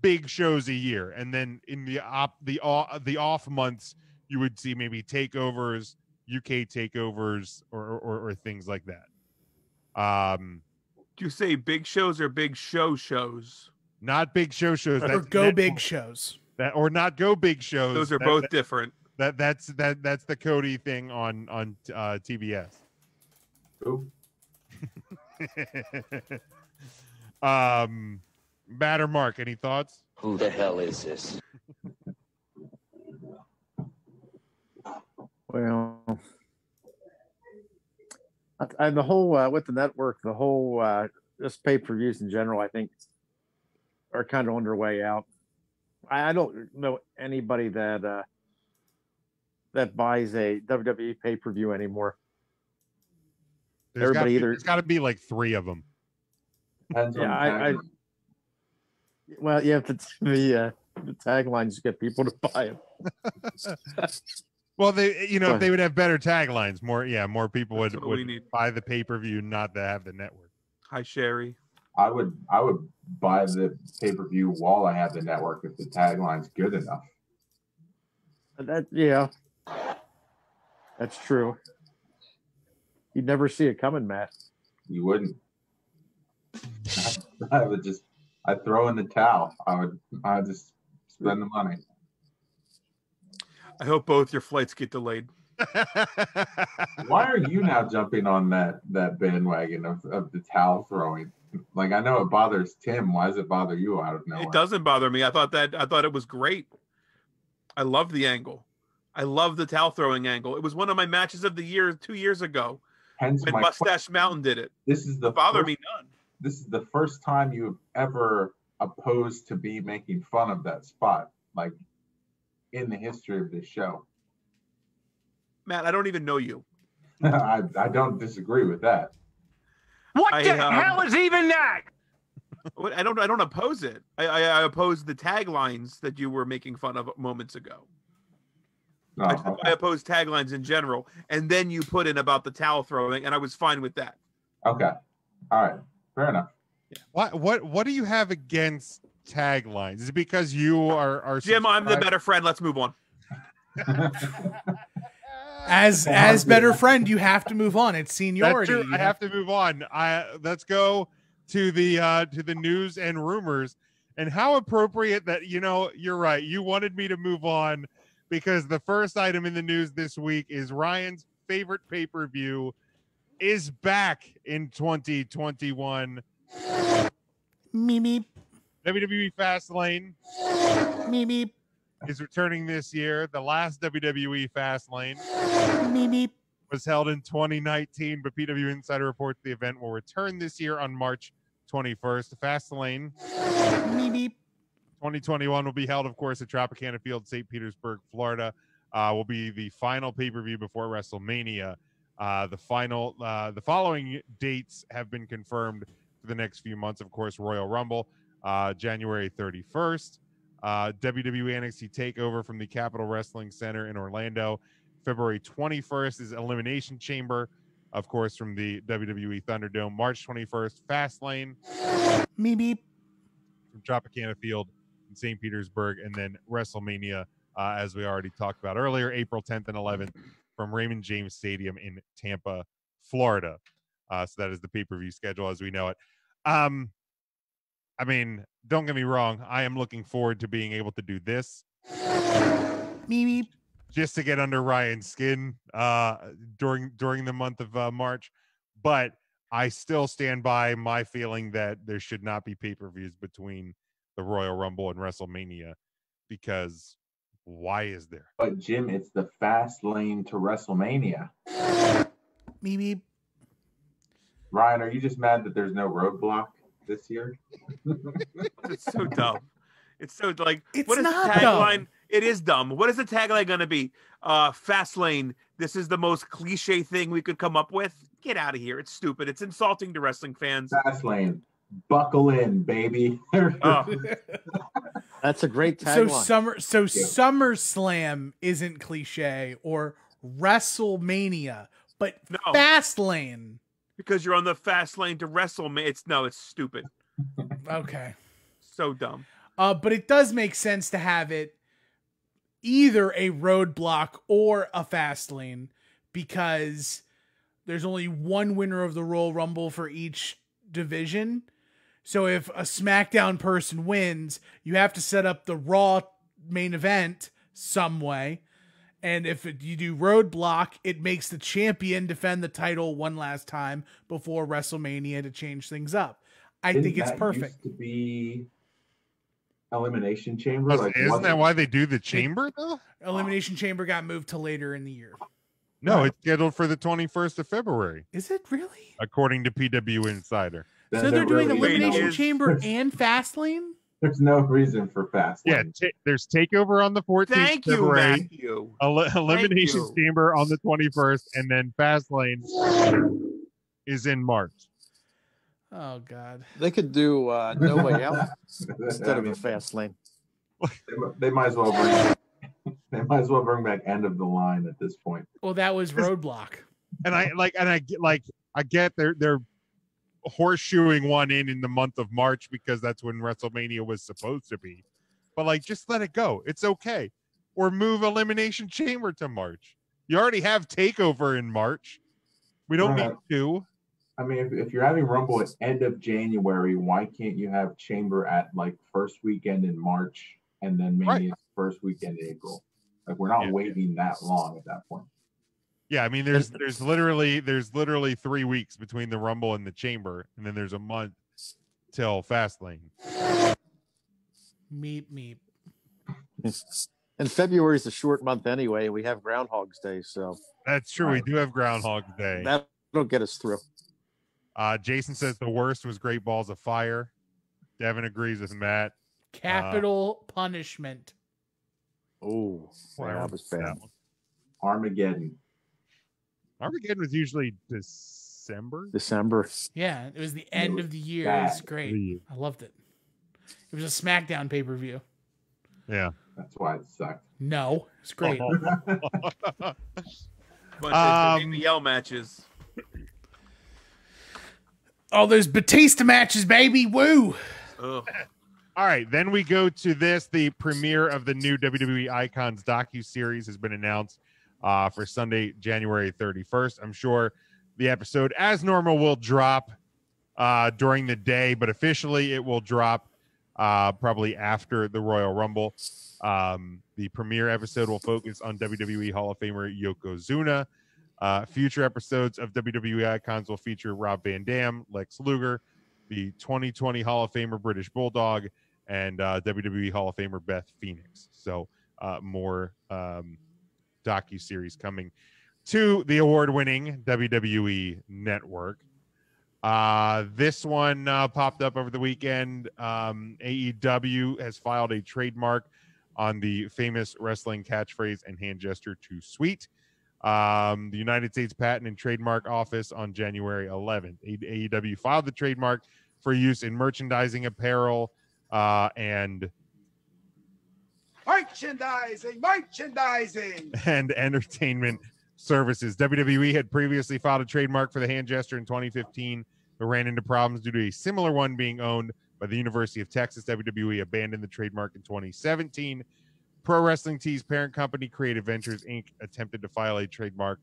big shows a year, and then in the op the off the off months you would see maybe takeovers, UK takeovers, or or, or things like that. Um, Do you say big shows or big show shows? not big show shows. or that's go net- big shows. that or not go big shows. Those are That- both that- different. That that's that that's the Cody thing on on uh, TBS. Who? um, Batter Mark, any thoughts? Who the hell is this? Well, I, I, the whole uh, with the network, the whole uh, just pay per views in general, I think are kind of on their way out. I, I don't know anybody that uh, that buys a WWE pay per view anymore. There's gotta Everybody be- either- there's got to be like three of them. Yeah, the I, I tagline. well, yeah, the the, uh, the taglines get people to buy them. Well, they you know if they would have better taglines, more yeah, more people would That's what we would need. buy the pay per view, not to have the network. Hi, Sherry. I would I would buy the pay per view while I have the network if the tagline's good enough. That yeah, that's true. You'd never see it coming, Matt. You wouldn't. I would just I'd throw in the towel. I would I would just spend the money. I hope both your flights get delayed. Why are you now jumping on that that bandwagon of, of the towel throwing? Like I know it bothers Tim. Why does it bother you out of nowhere? It doesn't bother me. I thought that I thought it was great. I love the angle. I love the towel throwing angle. It was one of my matches of the year two years ago Hence when my Mustache Mountain did it. This is the bother first- me none. This is the first time you've ever opposed to be making fun of that spot, like in the history of this show. Matt, I don't even know you. I, I don't disagree with that. What I, the um, hell is even that? I don't I don't oppose it. I, I, I oppose the taglines that you were making fun of moments ago. No, I, I oppose taglines in general, and then you put in about the towel throwing, and I was fine with that. Okay. All right. Fair enough. What what what do you have against taglines? Is it because you are are Jim, I'm the better friend. Let's move on. As as better friend, you have to move on. It's seniority. true. You I have to move on. I let's go to the uh to the news and rumors and how appropriate that you know you're right. You wanted me to move on because the first item in the news this week is Ryan's favorite pay-per-view is back in 2021. Me me WWE Fastlane me is returning this year. The last WWE Fastlane me. was held in 2019, but PW Insider reports the event will return this year on March 21st. Fastlane me. 2021 will be held, of course, at Tropicana Field, St. Petersburg, Florida. Uh, will be the final pay per view before WrestleMania. Uh, the final, uh, the following dates have been confirmed for the next few months. Of course, Royal Rumble, uh, January 31st. Uh, WWE NXT Takeover from the Capitol Wrestling Center in Orlando, February 21st is Elimination Chamber, of course, from the WWE Thunderdome. March 21st, Fastlane Me me. from Tropicana Field in St. Petersburg, and then WrestleMania, uh, as we already talked about earlier, April 10th and 11th from Raymond James Stadium in Tampa, Florida. Uh, so that is the pay per view schedule as we know it. Um, I mean, don't get me wrong, I am looking forward to being able to do this Me me. just to get under Ryan's skin uh, during during the month of uh, March, but I still stand by my feeling that there should not be pay per views between the Royal Rumble and WrestleMania because why is there? But Jim, it's the fast lane to WrestleMania. Me me. Ryan, are you just mad that there's no roadblock this year? It's so dumb. It's so like It's what is not the dumb. tagline? It is dumb. What is the tagline going to be? Uh, fast lane. This is the most cliche thing we could come up with. Get out of here. It's stupid. It's insulting to wrestling fans. Fast lane. Buckle in, baby. Oh, That's a great So tagline. summer so SummerSlam isn't cliche or WrestleMania, but No. Fastlane. because you're on the fast lane to WrestleMania. It's no, it's stupid. Okay. So dumb. Uh, but it does make sense to have it either a roadblock or a fast lane because there's only one winner of the Royal Rumble for each division. So if a SmackDown person wins, you have to set up the Raw main event some way. And if it, you do roadblock, it makes the champion defend the title one last time before WrestleMania to change things up. I Didn't think it's that perfect. used to be elimination chamber. Like, Isn't wasn't- that why they do the chamber though? Elimination Chamber got moved to later in the year. No, it's scheduled for the 21st of February, Is it really? according to PW Insider. Then so they're there doing really Elimination is- Chamber and Fastlane? There's no reason for fast. Yeah, lane. ta- there's takeover on the 14th Thank you, February. Matthew. El- elimination you. chamber on the 21st and then fastlane is in march Oh God. They could do uh, No Way Out instead of mean, a fast lane. they, they might as well bring. They might as well bring back end of the line at this point. Well, that was Roadblock. and i like and i get like i get they're they're horseshoeing one in in the month of March because that's when WrestleMania was supposed to be. But like, just let it go. It's okay. Or move Elimination Chamber to March. You already have Takeover in March. We don't Right. need two. I mean, if, if you're having Rumble at end of January, why can't you have Chamber at like first weekend in March and then maybe first weekend in April? Like we're not waiting that long at that point. Yeah, I mean, there's there's literally there's literally three weeks between the Rumble and the Chamber, and then there's a month till Fastlane. Meep meep. And February is a short month anyway. We have Groundhog's Day, so That's true. We do have Groundhog Day. that'll get us through. Uh, Jason says the worst was Great Balls of Fire. Devin agrees with Matt. Capital punishment. Oh, Where that was was that bad. Armageddon. Armageddon was usually December. December. Yeah, it was the end was of the year. It was bad. great. I loved it. It was a SmackDown pay per view. Yeah. That's why it sucked. No, it's great. Bunch of Um, yell matches. oh, there's Batista matches, baby. Woo. Ugh. All right, then we go to this. The premiere of the new WWE Icons docu series has been announced uh, for Sunday, January 31st. I'm sure the episode, as normal, will drop uh, during the day, but officially it will drop uh, probably after the Royal Rumble. Um, the premiere episode will focus on WWE Hall of Famer Yokozuna. Uh, future episodes of WWE Icons will feature Rob Van Dam, Lex Luger, the 2020 Hall of Famer British Bulldog, and uh, WWE Hall of Famer Beth Phoenix. So uh, more um, docu series coming to the award-winning WWE Network. Uh, this one uh, popped up over the weekend. Um, AEW has filed a trademark on the famous wrestling catchphrase and hand gesture "Too sweet." Um, the United States Patent and Trademark Office on January 11th. AEW filed the trademark for use in merchandising, apparel, uh, and Merchandising, merchandising. and entertainment services. WWE had previously filed a trademark for the hand gesture in 2015, but ran into problems due to a similar one being owned by the University of Texas. WWE abandoned the trademark in 2017. Pro Wrestling Tees parent company Creative Ventures Inc. attempted to file a trademark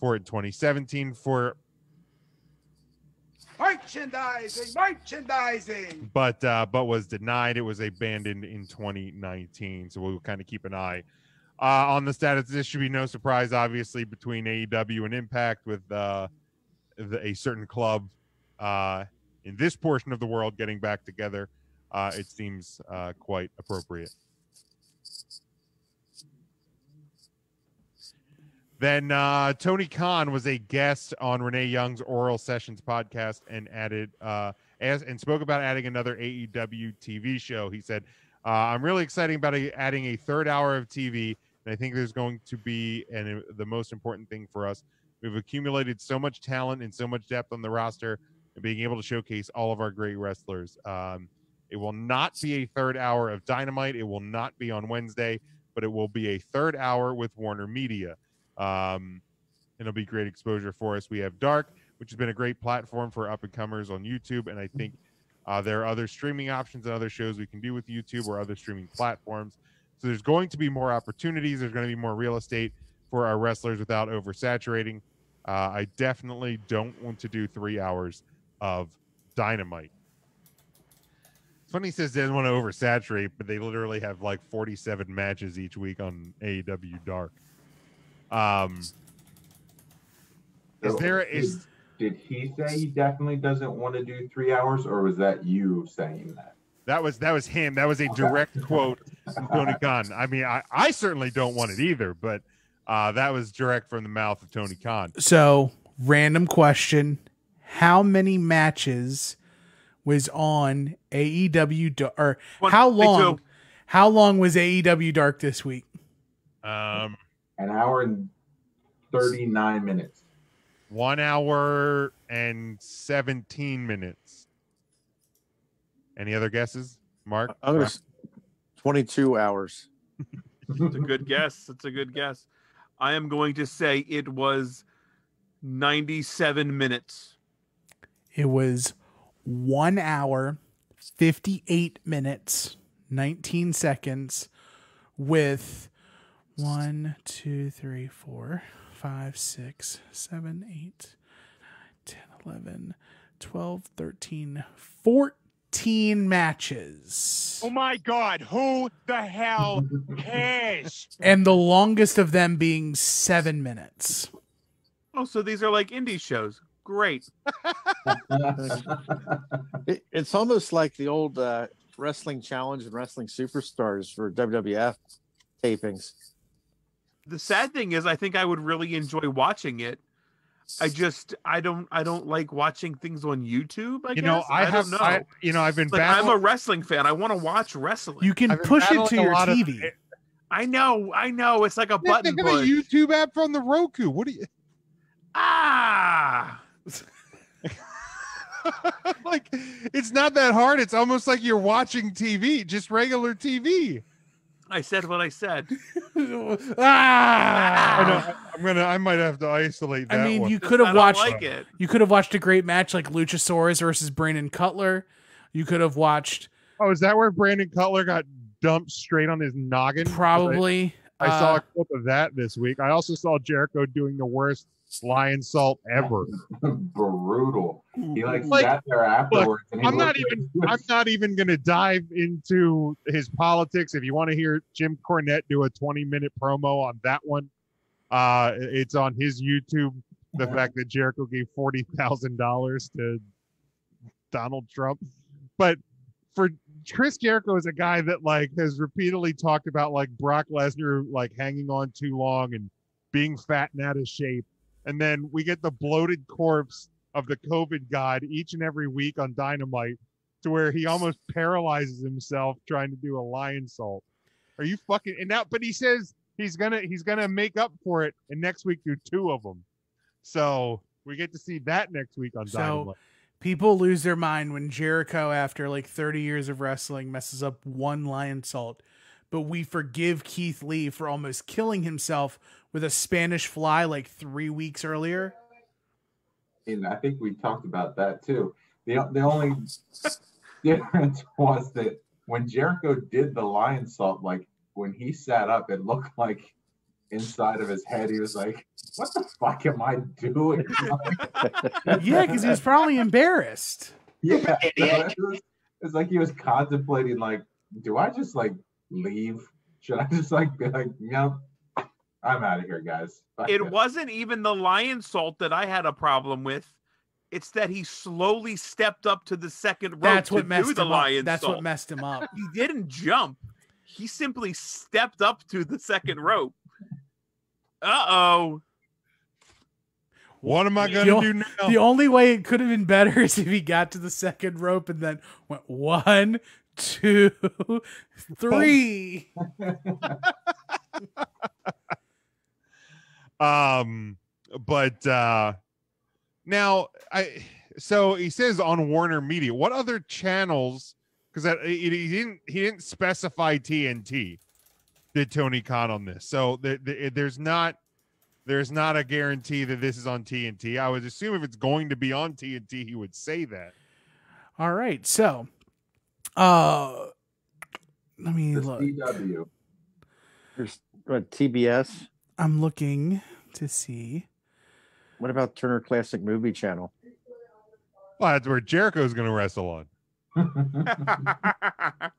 for it in 2017 for Merchandising, merchandising. but uh, but was denied. It was abandoned in 2019. So we'll kind of keep an eye uh, on the status. This should be no surprise, obviously, between AEW and Impact with uh, the, a certain club uh, in this portion of the world getting back together. Uh, it seems uh, quite appropriate. Then uh, Tony Khan was a guest on Renee Young's Oral Sessions podcast and added uh, as, and spoke about adding another AEW TV show. He said, uh, "I'm really excited about a, adding a third hour of TV, and I think there's going to be and the most important thing for us. We've accumulated so much talent and so much depth on the roster, and being able to showcase all of our great wrestlers. Um, it will not be a third hour of Dynamite. It will not be on Wednesday, but it will be a third hour with Warner Media." Um, it'll be great exposure for us. We have Dark, which has been a great platform for up and comers on YouTube, and I think uh, there are other streaming options and other shows we can do with YouTube or other streaming platforms. So there's going to be more opportunities. There's going to be more real estate for our wrestlers without oversaturating. Uh, I definitely don't want to do three hours of dynamite. It's funny he says he doesn't want to oversaturate, but they literally have like 47 matches each week on AEW Dark. Um, is So, there did- is Did he say he definitely doesn't want to do three hours, or was that you saying that? that was that was him? That was a direct quote from Tony Khan. I mean, I I certainly don't want it either, but uh, that was direct from the mouth of Tony Khan. So, random question: How many matches was on AEW Dark? Or how long? How long was AEW Dark this week? Um, An hour and thirty-nine minutes. one hour and 17 minutes. Any other guesses, Mark? Uh, I'm gonna s- 22 hours. It's a good guess. It's a good guess. I am going to say it was 97 minutes. It was one hour, 58 minutes, 19 seconds with one, two, three, four, five, six, seven, eight, nine, 10, 11, 12, 13, 14 matches. Oh my God, who the hell cares? And the longest of them being seven minutes. Oh, so these are like indie shows. Great. It, it's almost like the old uh, wrestling challenge and wrestling superstars for WWF tapings. The sad thing is, I think I would really enjoy watching it. I just I don't I don't like watching things on YouTube. I You know, guess. I don't have- know. I- you know, I've been like I'm a wrestling fan. I want to watch wrestling. You can I've push it to your lot of- TV. I know, I know. It's like a Yeah, button they got a. YouTube app from the Roku. What do you? Ah, like it's not that hard. It's almost like you're watching TV, just regular TV. I said what I said. ah! I know, I'm gonna. I might have to isolate that I mean, one. you could have don't watched like it. you could have watched a great match like Luchasaurus versus Brandon Cutler. You could have watched Oh, is that where Brandon Cutler got dumped straight on his noggin? 'Cause I- probably I, saw uh, a clip of that this week. I also saw Jericho doing the worst Lionsault ever. Brutal. He like, Like, sat there afterwards. and he I'm not like even. I'm not even going to dive into his politics. If you want to hear Jim Cornette do a 20 minute promo on that one, uh, it's on his YouTube. The fact that Jericho gave forty thousand dollars to Donald Trump, but for Chris Jericho is a guy that like has repeatedly talked about like Brock Lesnar like hanging on too long and being fat and out of shape. And then we get the bloated corpse of the COVID god each and every week on Dynamite to where he almost paralyzes himself trying to do a Lionsault. Are you fucking and now but he says he's gonna he's gonna make up for it and next week do two of them. So we get to see that next week on so Dynamite. people lose their mind when Jericho after like 30 years of wrestling messes up one Lionsault. But we forgive Keith Lee for almost killing himself with a Spanish fly like 3 weeks earlier. and I think we talked about that too. The the only difference was that when Jericho did the Lionsault, like when he sat up, it looked like inside of his head he was like, "What the fuck am I doing?" Yeah, cuz he was probably embarrassed. yeah, it was, it's like he was contemplating, like, do I just like leave? Should I just like be like, "Yep, I'm out of here, guys." Fuck It wasn't even the Lionsault that I had a problem with. It's that he slowly stepped up to the second rope That's to what do messed the him lion up. That's salt. what messed him up. He didn't jump. He simply stepped up to the second rope. Uh oh. What am I gonna o- do now? the only way it could have been better is if he got to the second rope and then went one, two, three. Um, but uh now I so he says on Warner Media. What other channels? Because that he, he didn't he didn't specify TNT. Did Tony Khan on this? So there, there- there's not there's not a guarantee that this is on TNT. I would assume if it's going to be on TNT, he would say that. All right, so uh let me The look. CW. There's what, TBS. I'm looking to see. What about Turner Classic Movie Channel? Well, that's where Jericho's going to wrestle on.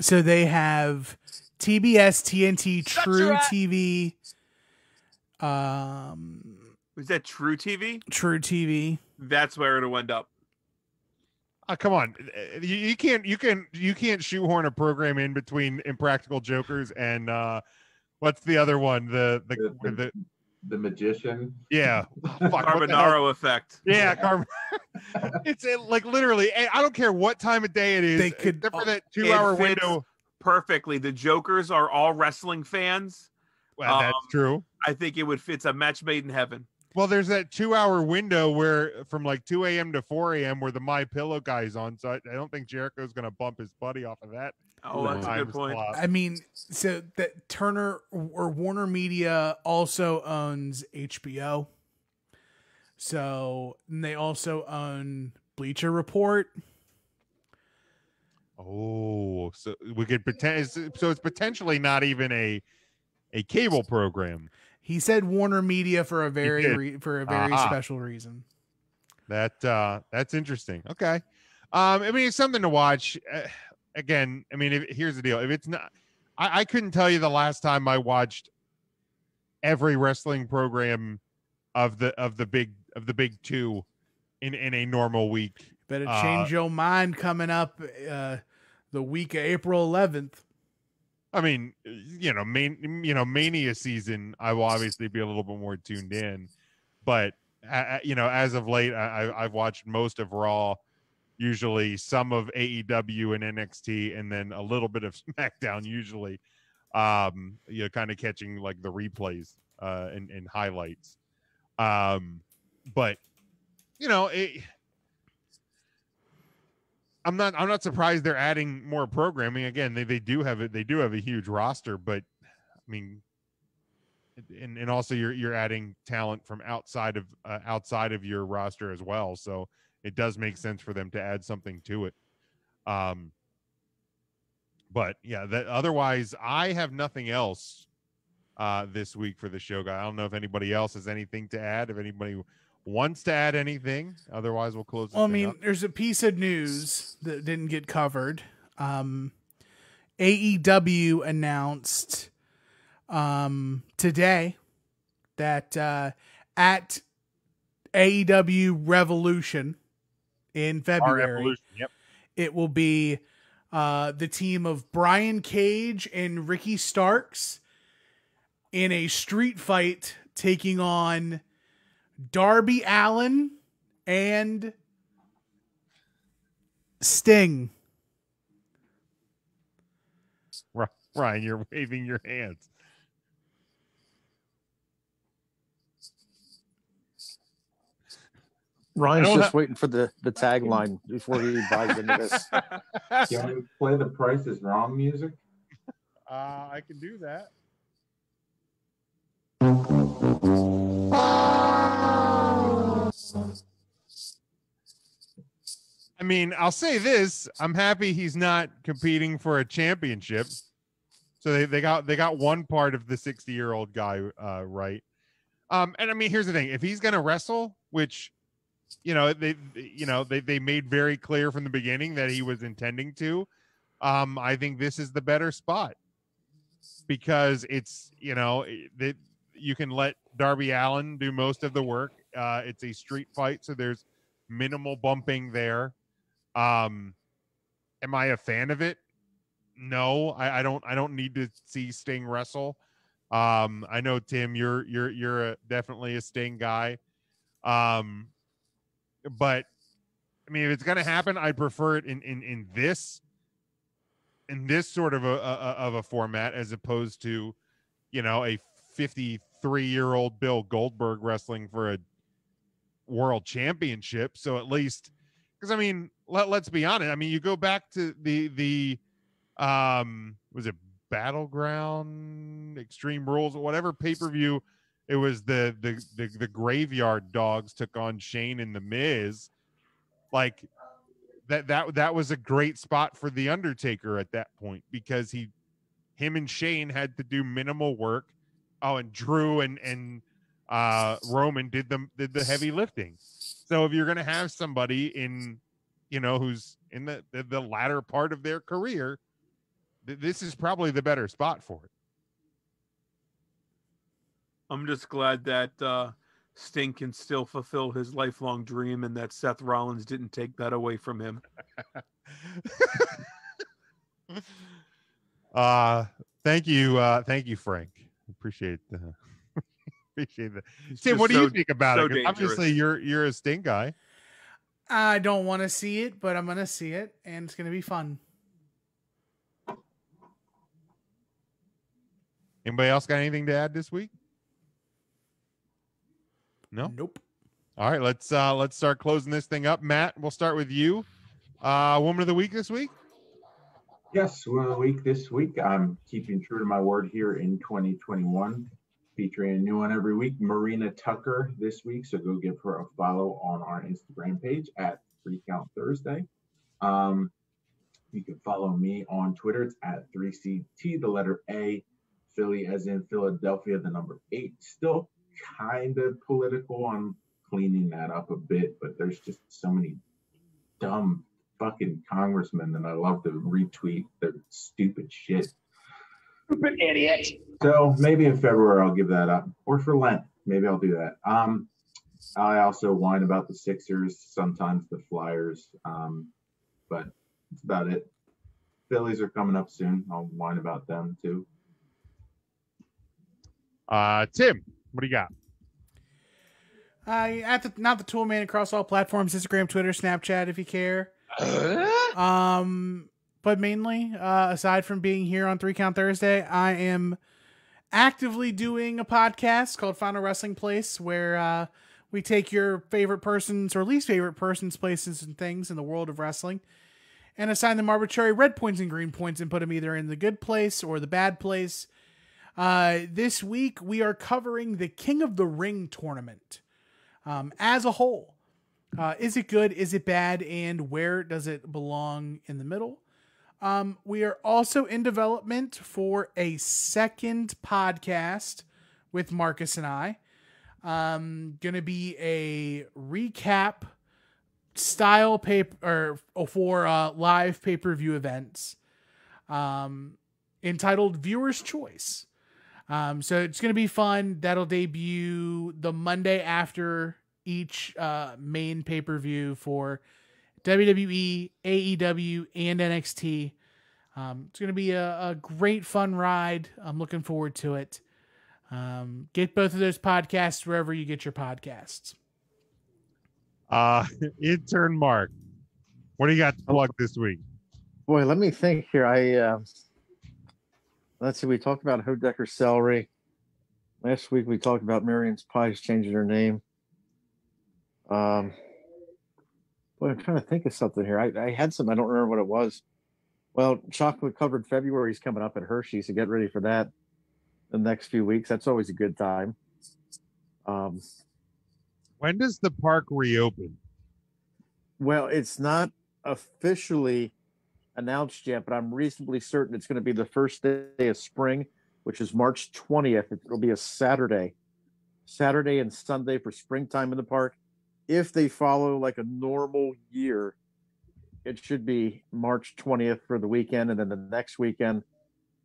So they have TBS, TNT, True TV, um, is that truTV? True TV. That's where it'll end up. Oh, come on, Uh, you, you can't you can you can't shoehorn a program in between Impractical Jokers and uh what's the other one? The the the, the the magician. yeah, Fuck, what the hell? Carbonaro effect. Yeah, Carb. it's uh, like literally. I I don't care what time of day it is. They could- except for that It two-hour fits window. perfectly. The Jokers are all wrestling fans. Well, that's Um, true. I think it would fit. It's a match made in heaven. Well, there's that two-hour window where from like 2 a.m. to 4 a.m. where the My Pillow guy's on. So I, I don't think Jericho's going to bump his buddy off of that. Oh, that's a good point. slot. I mean, so that Turner or Warner Media also owns HBO. So and they also own Bleacher Report. Oh, so we could pretend. So it's potentially not even a a cable program. He said Warner Media for a very re- for a very Aha. special reason. That uh that's interesting. Okay. Um I mean it's something to watch. Uh, again, I mean if, here's the deal. If it's not I, I couldn't tell you the last time I watched every wrestling program of the of the big of the big 2 in in a normal week. Better Uh, change your mind coming up uh, the week of April 11th. I mean, you know, main, you know, mania season. I will obviously be a little bit more tuned in, but uh, you know, as of late, I, I've watched most of Raw, usually some of AEW and NXT, and then a little bit of SmackDown. Usually, um, you know, kind of catching like the replays uh, and, and highlights. Um, but you know, it, I'm not I'm not surprised they're adding more programming. Again, they, they do have it they do have a huge roster, but I mean and, and also you're you're adding talent from outside of uh, outside of your roster as well. So it does make sense for them to add something to it. Um but yeah, that otherwise I have nothing else uh this week for the show guy. I don't know if anybody else has anything to add, if anybody wants to add anything. Otherwise we'll close Well, I mean, up. there's a piece of news that didn't get covered. Um, AEW announced um, today that uh, at AEW Revolution in February, Revolution, yep. it will be uh, the team of Brian Cage and Ricky Starks in a street fight taking on Darby Allin and Sting. Ryan, you're waving your hands. Ryan's just ha- waiting for the, the tagline before he buys into this. Can we play the Price is Wrong music? Uh, I can do that. I mean, I'll say this: I'm happy he's not competing for a championship. So they, they got they got one part of the 60 year old guy uh, right. Um, and I mean, here's the thing: if he's gonna wrestle, which you know they you know they they made very clear from the beginning that he was intending to, um, I think this is the better spot because it's you know that you can let Darby Allin do most of the work. Uh, it's a street fight, so there's minimal bumping there. Um, am I a fan of it? No, I, I don't. I don't need to see Sting wrestle. Um, I know Tim, you're you're you're a, definitely a Sting guy. Um, but I mean, if it's gonna happen, I prefer it in in in this in this sort of a, a of a format as opposed to, you know, a 53 year old Bill Goldberg wrestling for a world championship. So at least, because I mean, let, let's be honest. I mean, you go back to the the um was it battleground extreme rules or whatever pay-per-view it was the the the, the graveyard dogs took on shane and the miz like that that that was a great spot for the undertaker at that point because he him and shane had to do minimal work oh and drew and and uh roman did the did the heavy lifting. So if you're gonna have somebody in you know who's in the the, the latter part of their career th- this is probably the better spot for it. I'm just glad that uh, Sting can still fulfill his lifelong dream and that Seth Rollins didn't take that away from him. uh thank you uh thank you frank. Appreciate the appreciate that. Tim what do you think about so it? 'Cause obviously you're you're a sting guy. I don't want to see it, but I'm going to see it, and it's going to be fun. anybody else got anything to add this week? No? Nope. All right let's uh let's start closing this thing up. Matt we'll start with you. Uh woman of the week this week? Yes, woman of the week this week. I'm keeping true to my word here in 2021, featuring a new one every week. Marina Tucker this week, so go give her a follow on our Instagram page at Three Count Thursday. Um, you can follow me on Twitter. It's at 3CT, the letter A, Philly as in Philadelphia, the number eight. Still kind of political. I'm cleaning that up a bit, but there's just so many dumb fucking congressmen that I love to retweet their stupid shit. Stupid idiot. So maybe in February I'll give that up, or for Lent, maybe I'll do that. Um, I also whine about the Sixers, sometimes the Flyers, um, but that's about it. Phillies are coming up soon. I'll whine about them too. Uh, Tim, what do you got? Uh, at the not the tool man across all platforms: Instagram, Twitter, Snapchat, if you care. um, but mainly, uh, aside from being here on Three Count Thursday, I am actively doing a podcast called Final Wrestling Place, where uh, we take your favorite persons or least favorite persons, places, and things in the world of wrestling, and assign them arbitrary red points and green points, and put them either in the good place or the bad place. Uh, this week we are covering the King of the Ring tournament um, as a whole. Uh, is it good? Is it bad? And where does it belong in the middle? Um, we are also in development for a second podcast with Marcus and I. Um, gonna be a recap style paper or for uh, live pay per view events, um, entitled Viewer's Choice. Um, so it's gonna be fun. That'll debut the Monday after each uh, main pay per view for WWE, AEW, and NXT. Um, it's going to be a, a, great, fun ride. I'm looking forward to it. Um, get both of those podcasts wherever you get your podcasts. Uh, intern Mark, what do you got to plug this week? Boy, let me think here. I uh, let's see. We talked about Hodecker celery. Last week we talked about Marion's Pies changing her name. Um, boy, I'm trying to think of something here. I, I had some. I don't remember what it was. Well, chocolate covered February is coming up at Hershey, so get ready for that the next few weeks. That's always a good time. Um, when does the park reopen? Well, it's not officially announced yet, but I'm reasonably certain it's going to be the first day of spring, which is March 20th. It'll be a Saturday, Saturday and Sunday for springtime in the park. If they follow like a normal year, it should be March 20th for the weekend, and then the next weekend,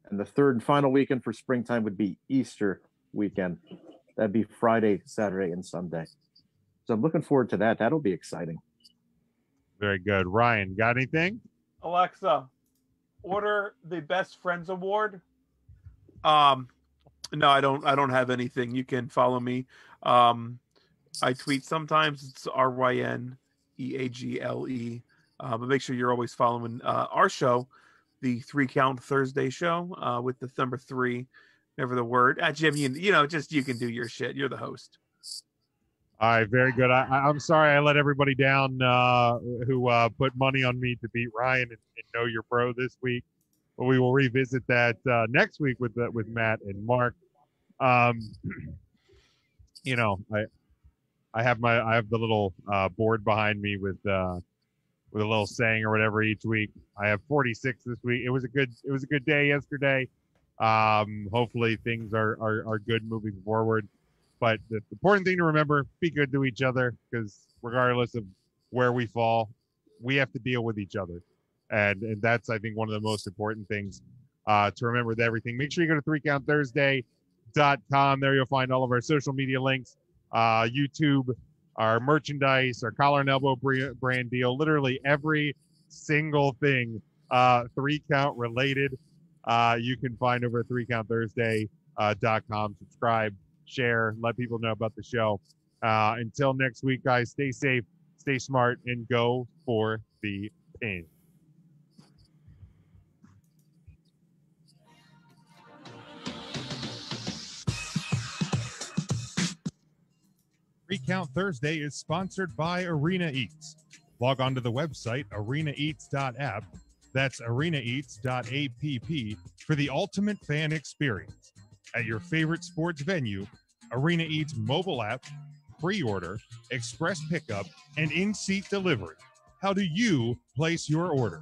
and the third and final weekend for springtime would be Easter weekend. That'd be Friday, Saturday, and Sunday. So I'm looking forward to that. That'll be exciting. Very good. Ryan, got anything? Alexa, order the Best Friends Award. Um, no, I don't. I don't have anything. You can follow me. Um, I tweet sometimes. It's R Y N E A G L E. Uh, but make sure you're always following uh, our show, the Three Count Thursday show uh, with the number three, never the word. Jim, you, you know, just you can do your shit. You're the host. All right, very good. I, I'm sorry I let everybody down uh, who uh, put money on me to beat Ryan and, and Know Your Bro this week, but we will revisit that uh, next week with uh, with Matt and Mark. Um, you know, I I have my I have the little uh, board behind me with uh, with a little saying or whatever each week. I have 46 this week. It was a good it was a good day yesterday. Um, hopefully things are, are are good moving forward. But the important thing to remember: be good to each other because regardless of where we fall, we have to deal with each other, and and that's I think one of the most important things uh, to remember with everything. Make sure you go to Three. There you'll find all of our social media links, uh, YouTube, our merchandise, our collar and elbow brand deal, literally every single thing uh, three count related. Uh, you can find over at three count Thursday.com. Subscribe, share, let people know about the show. Uh, until next week, guys, stay safe, stay smart, and go for the pin. Recount Thursday is sponsored by Arena Eats. Log on to the website arenaeats.app. That's arenaeats.app for the ultimate fan experience. At your favorite sports venue, Arena Eats mobile app, pre order, express pickup, and in seat delivery. how do you place your order?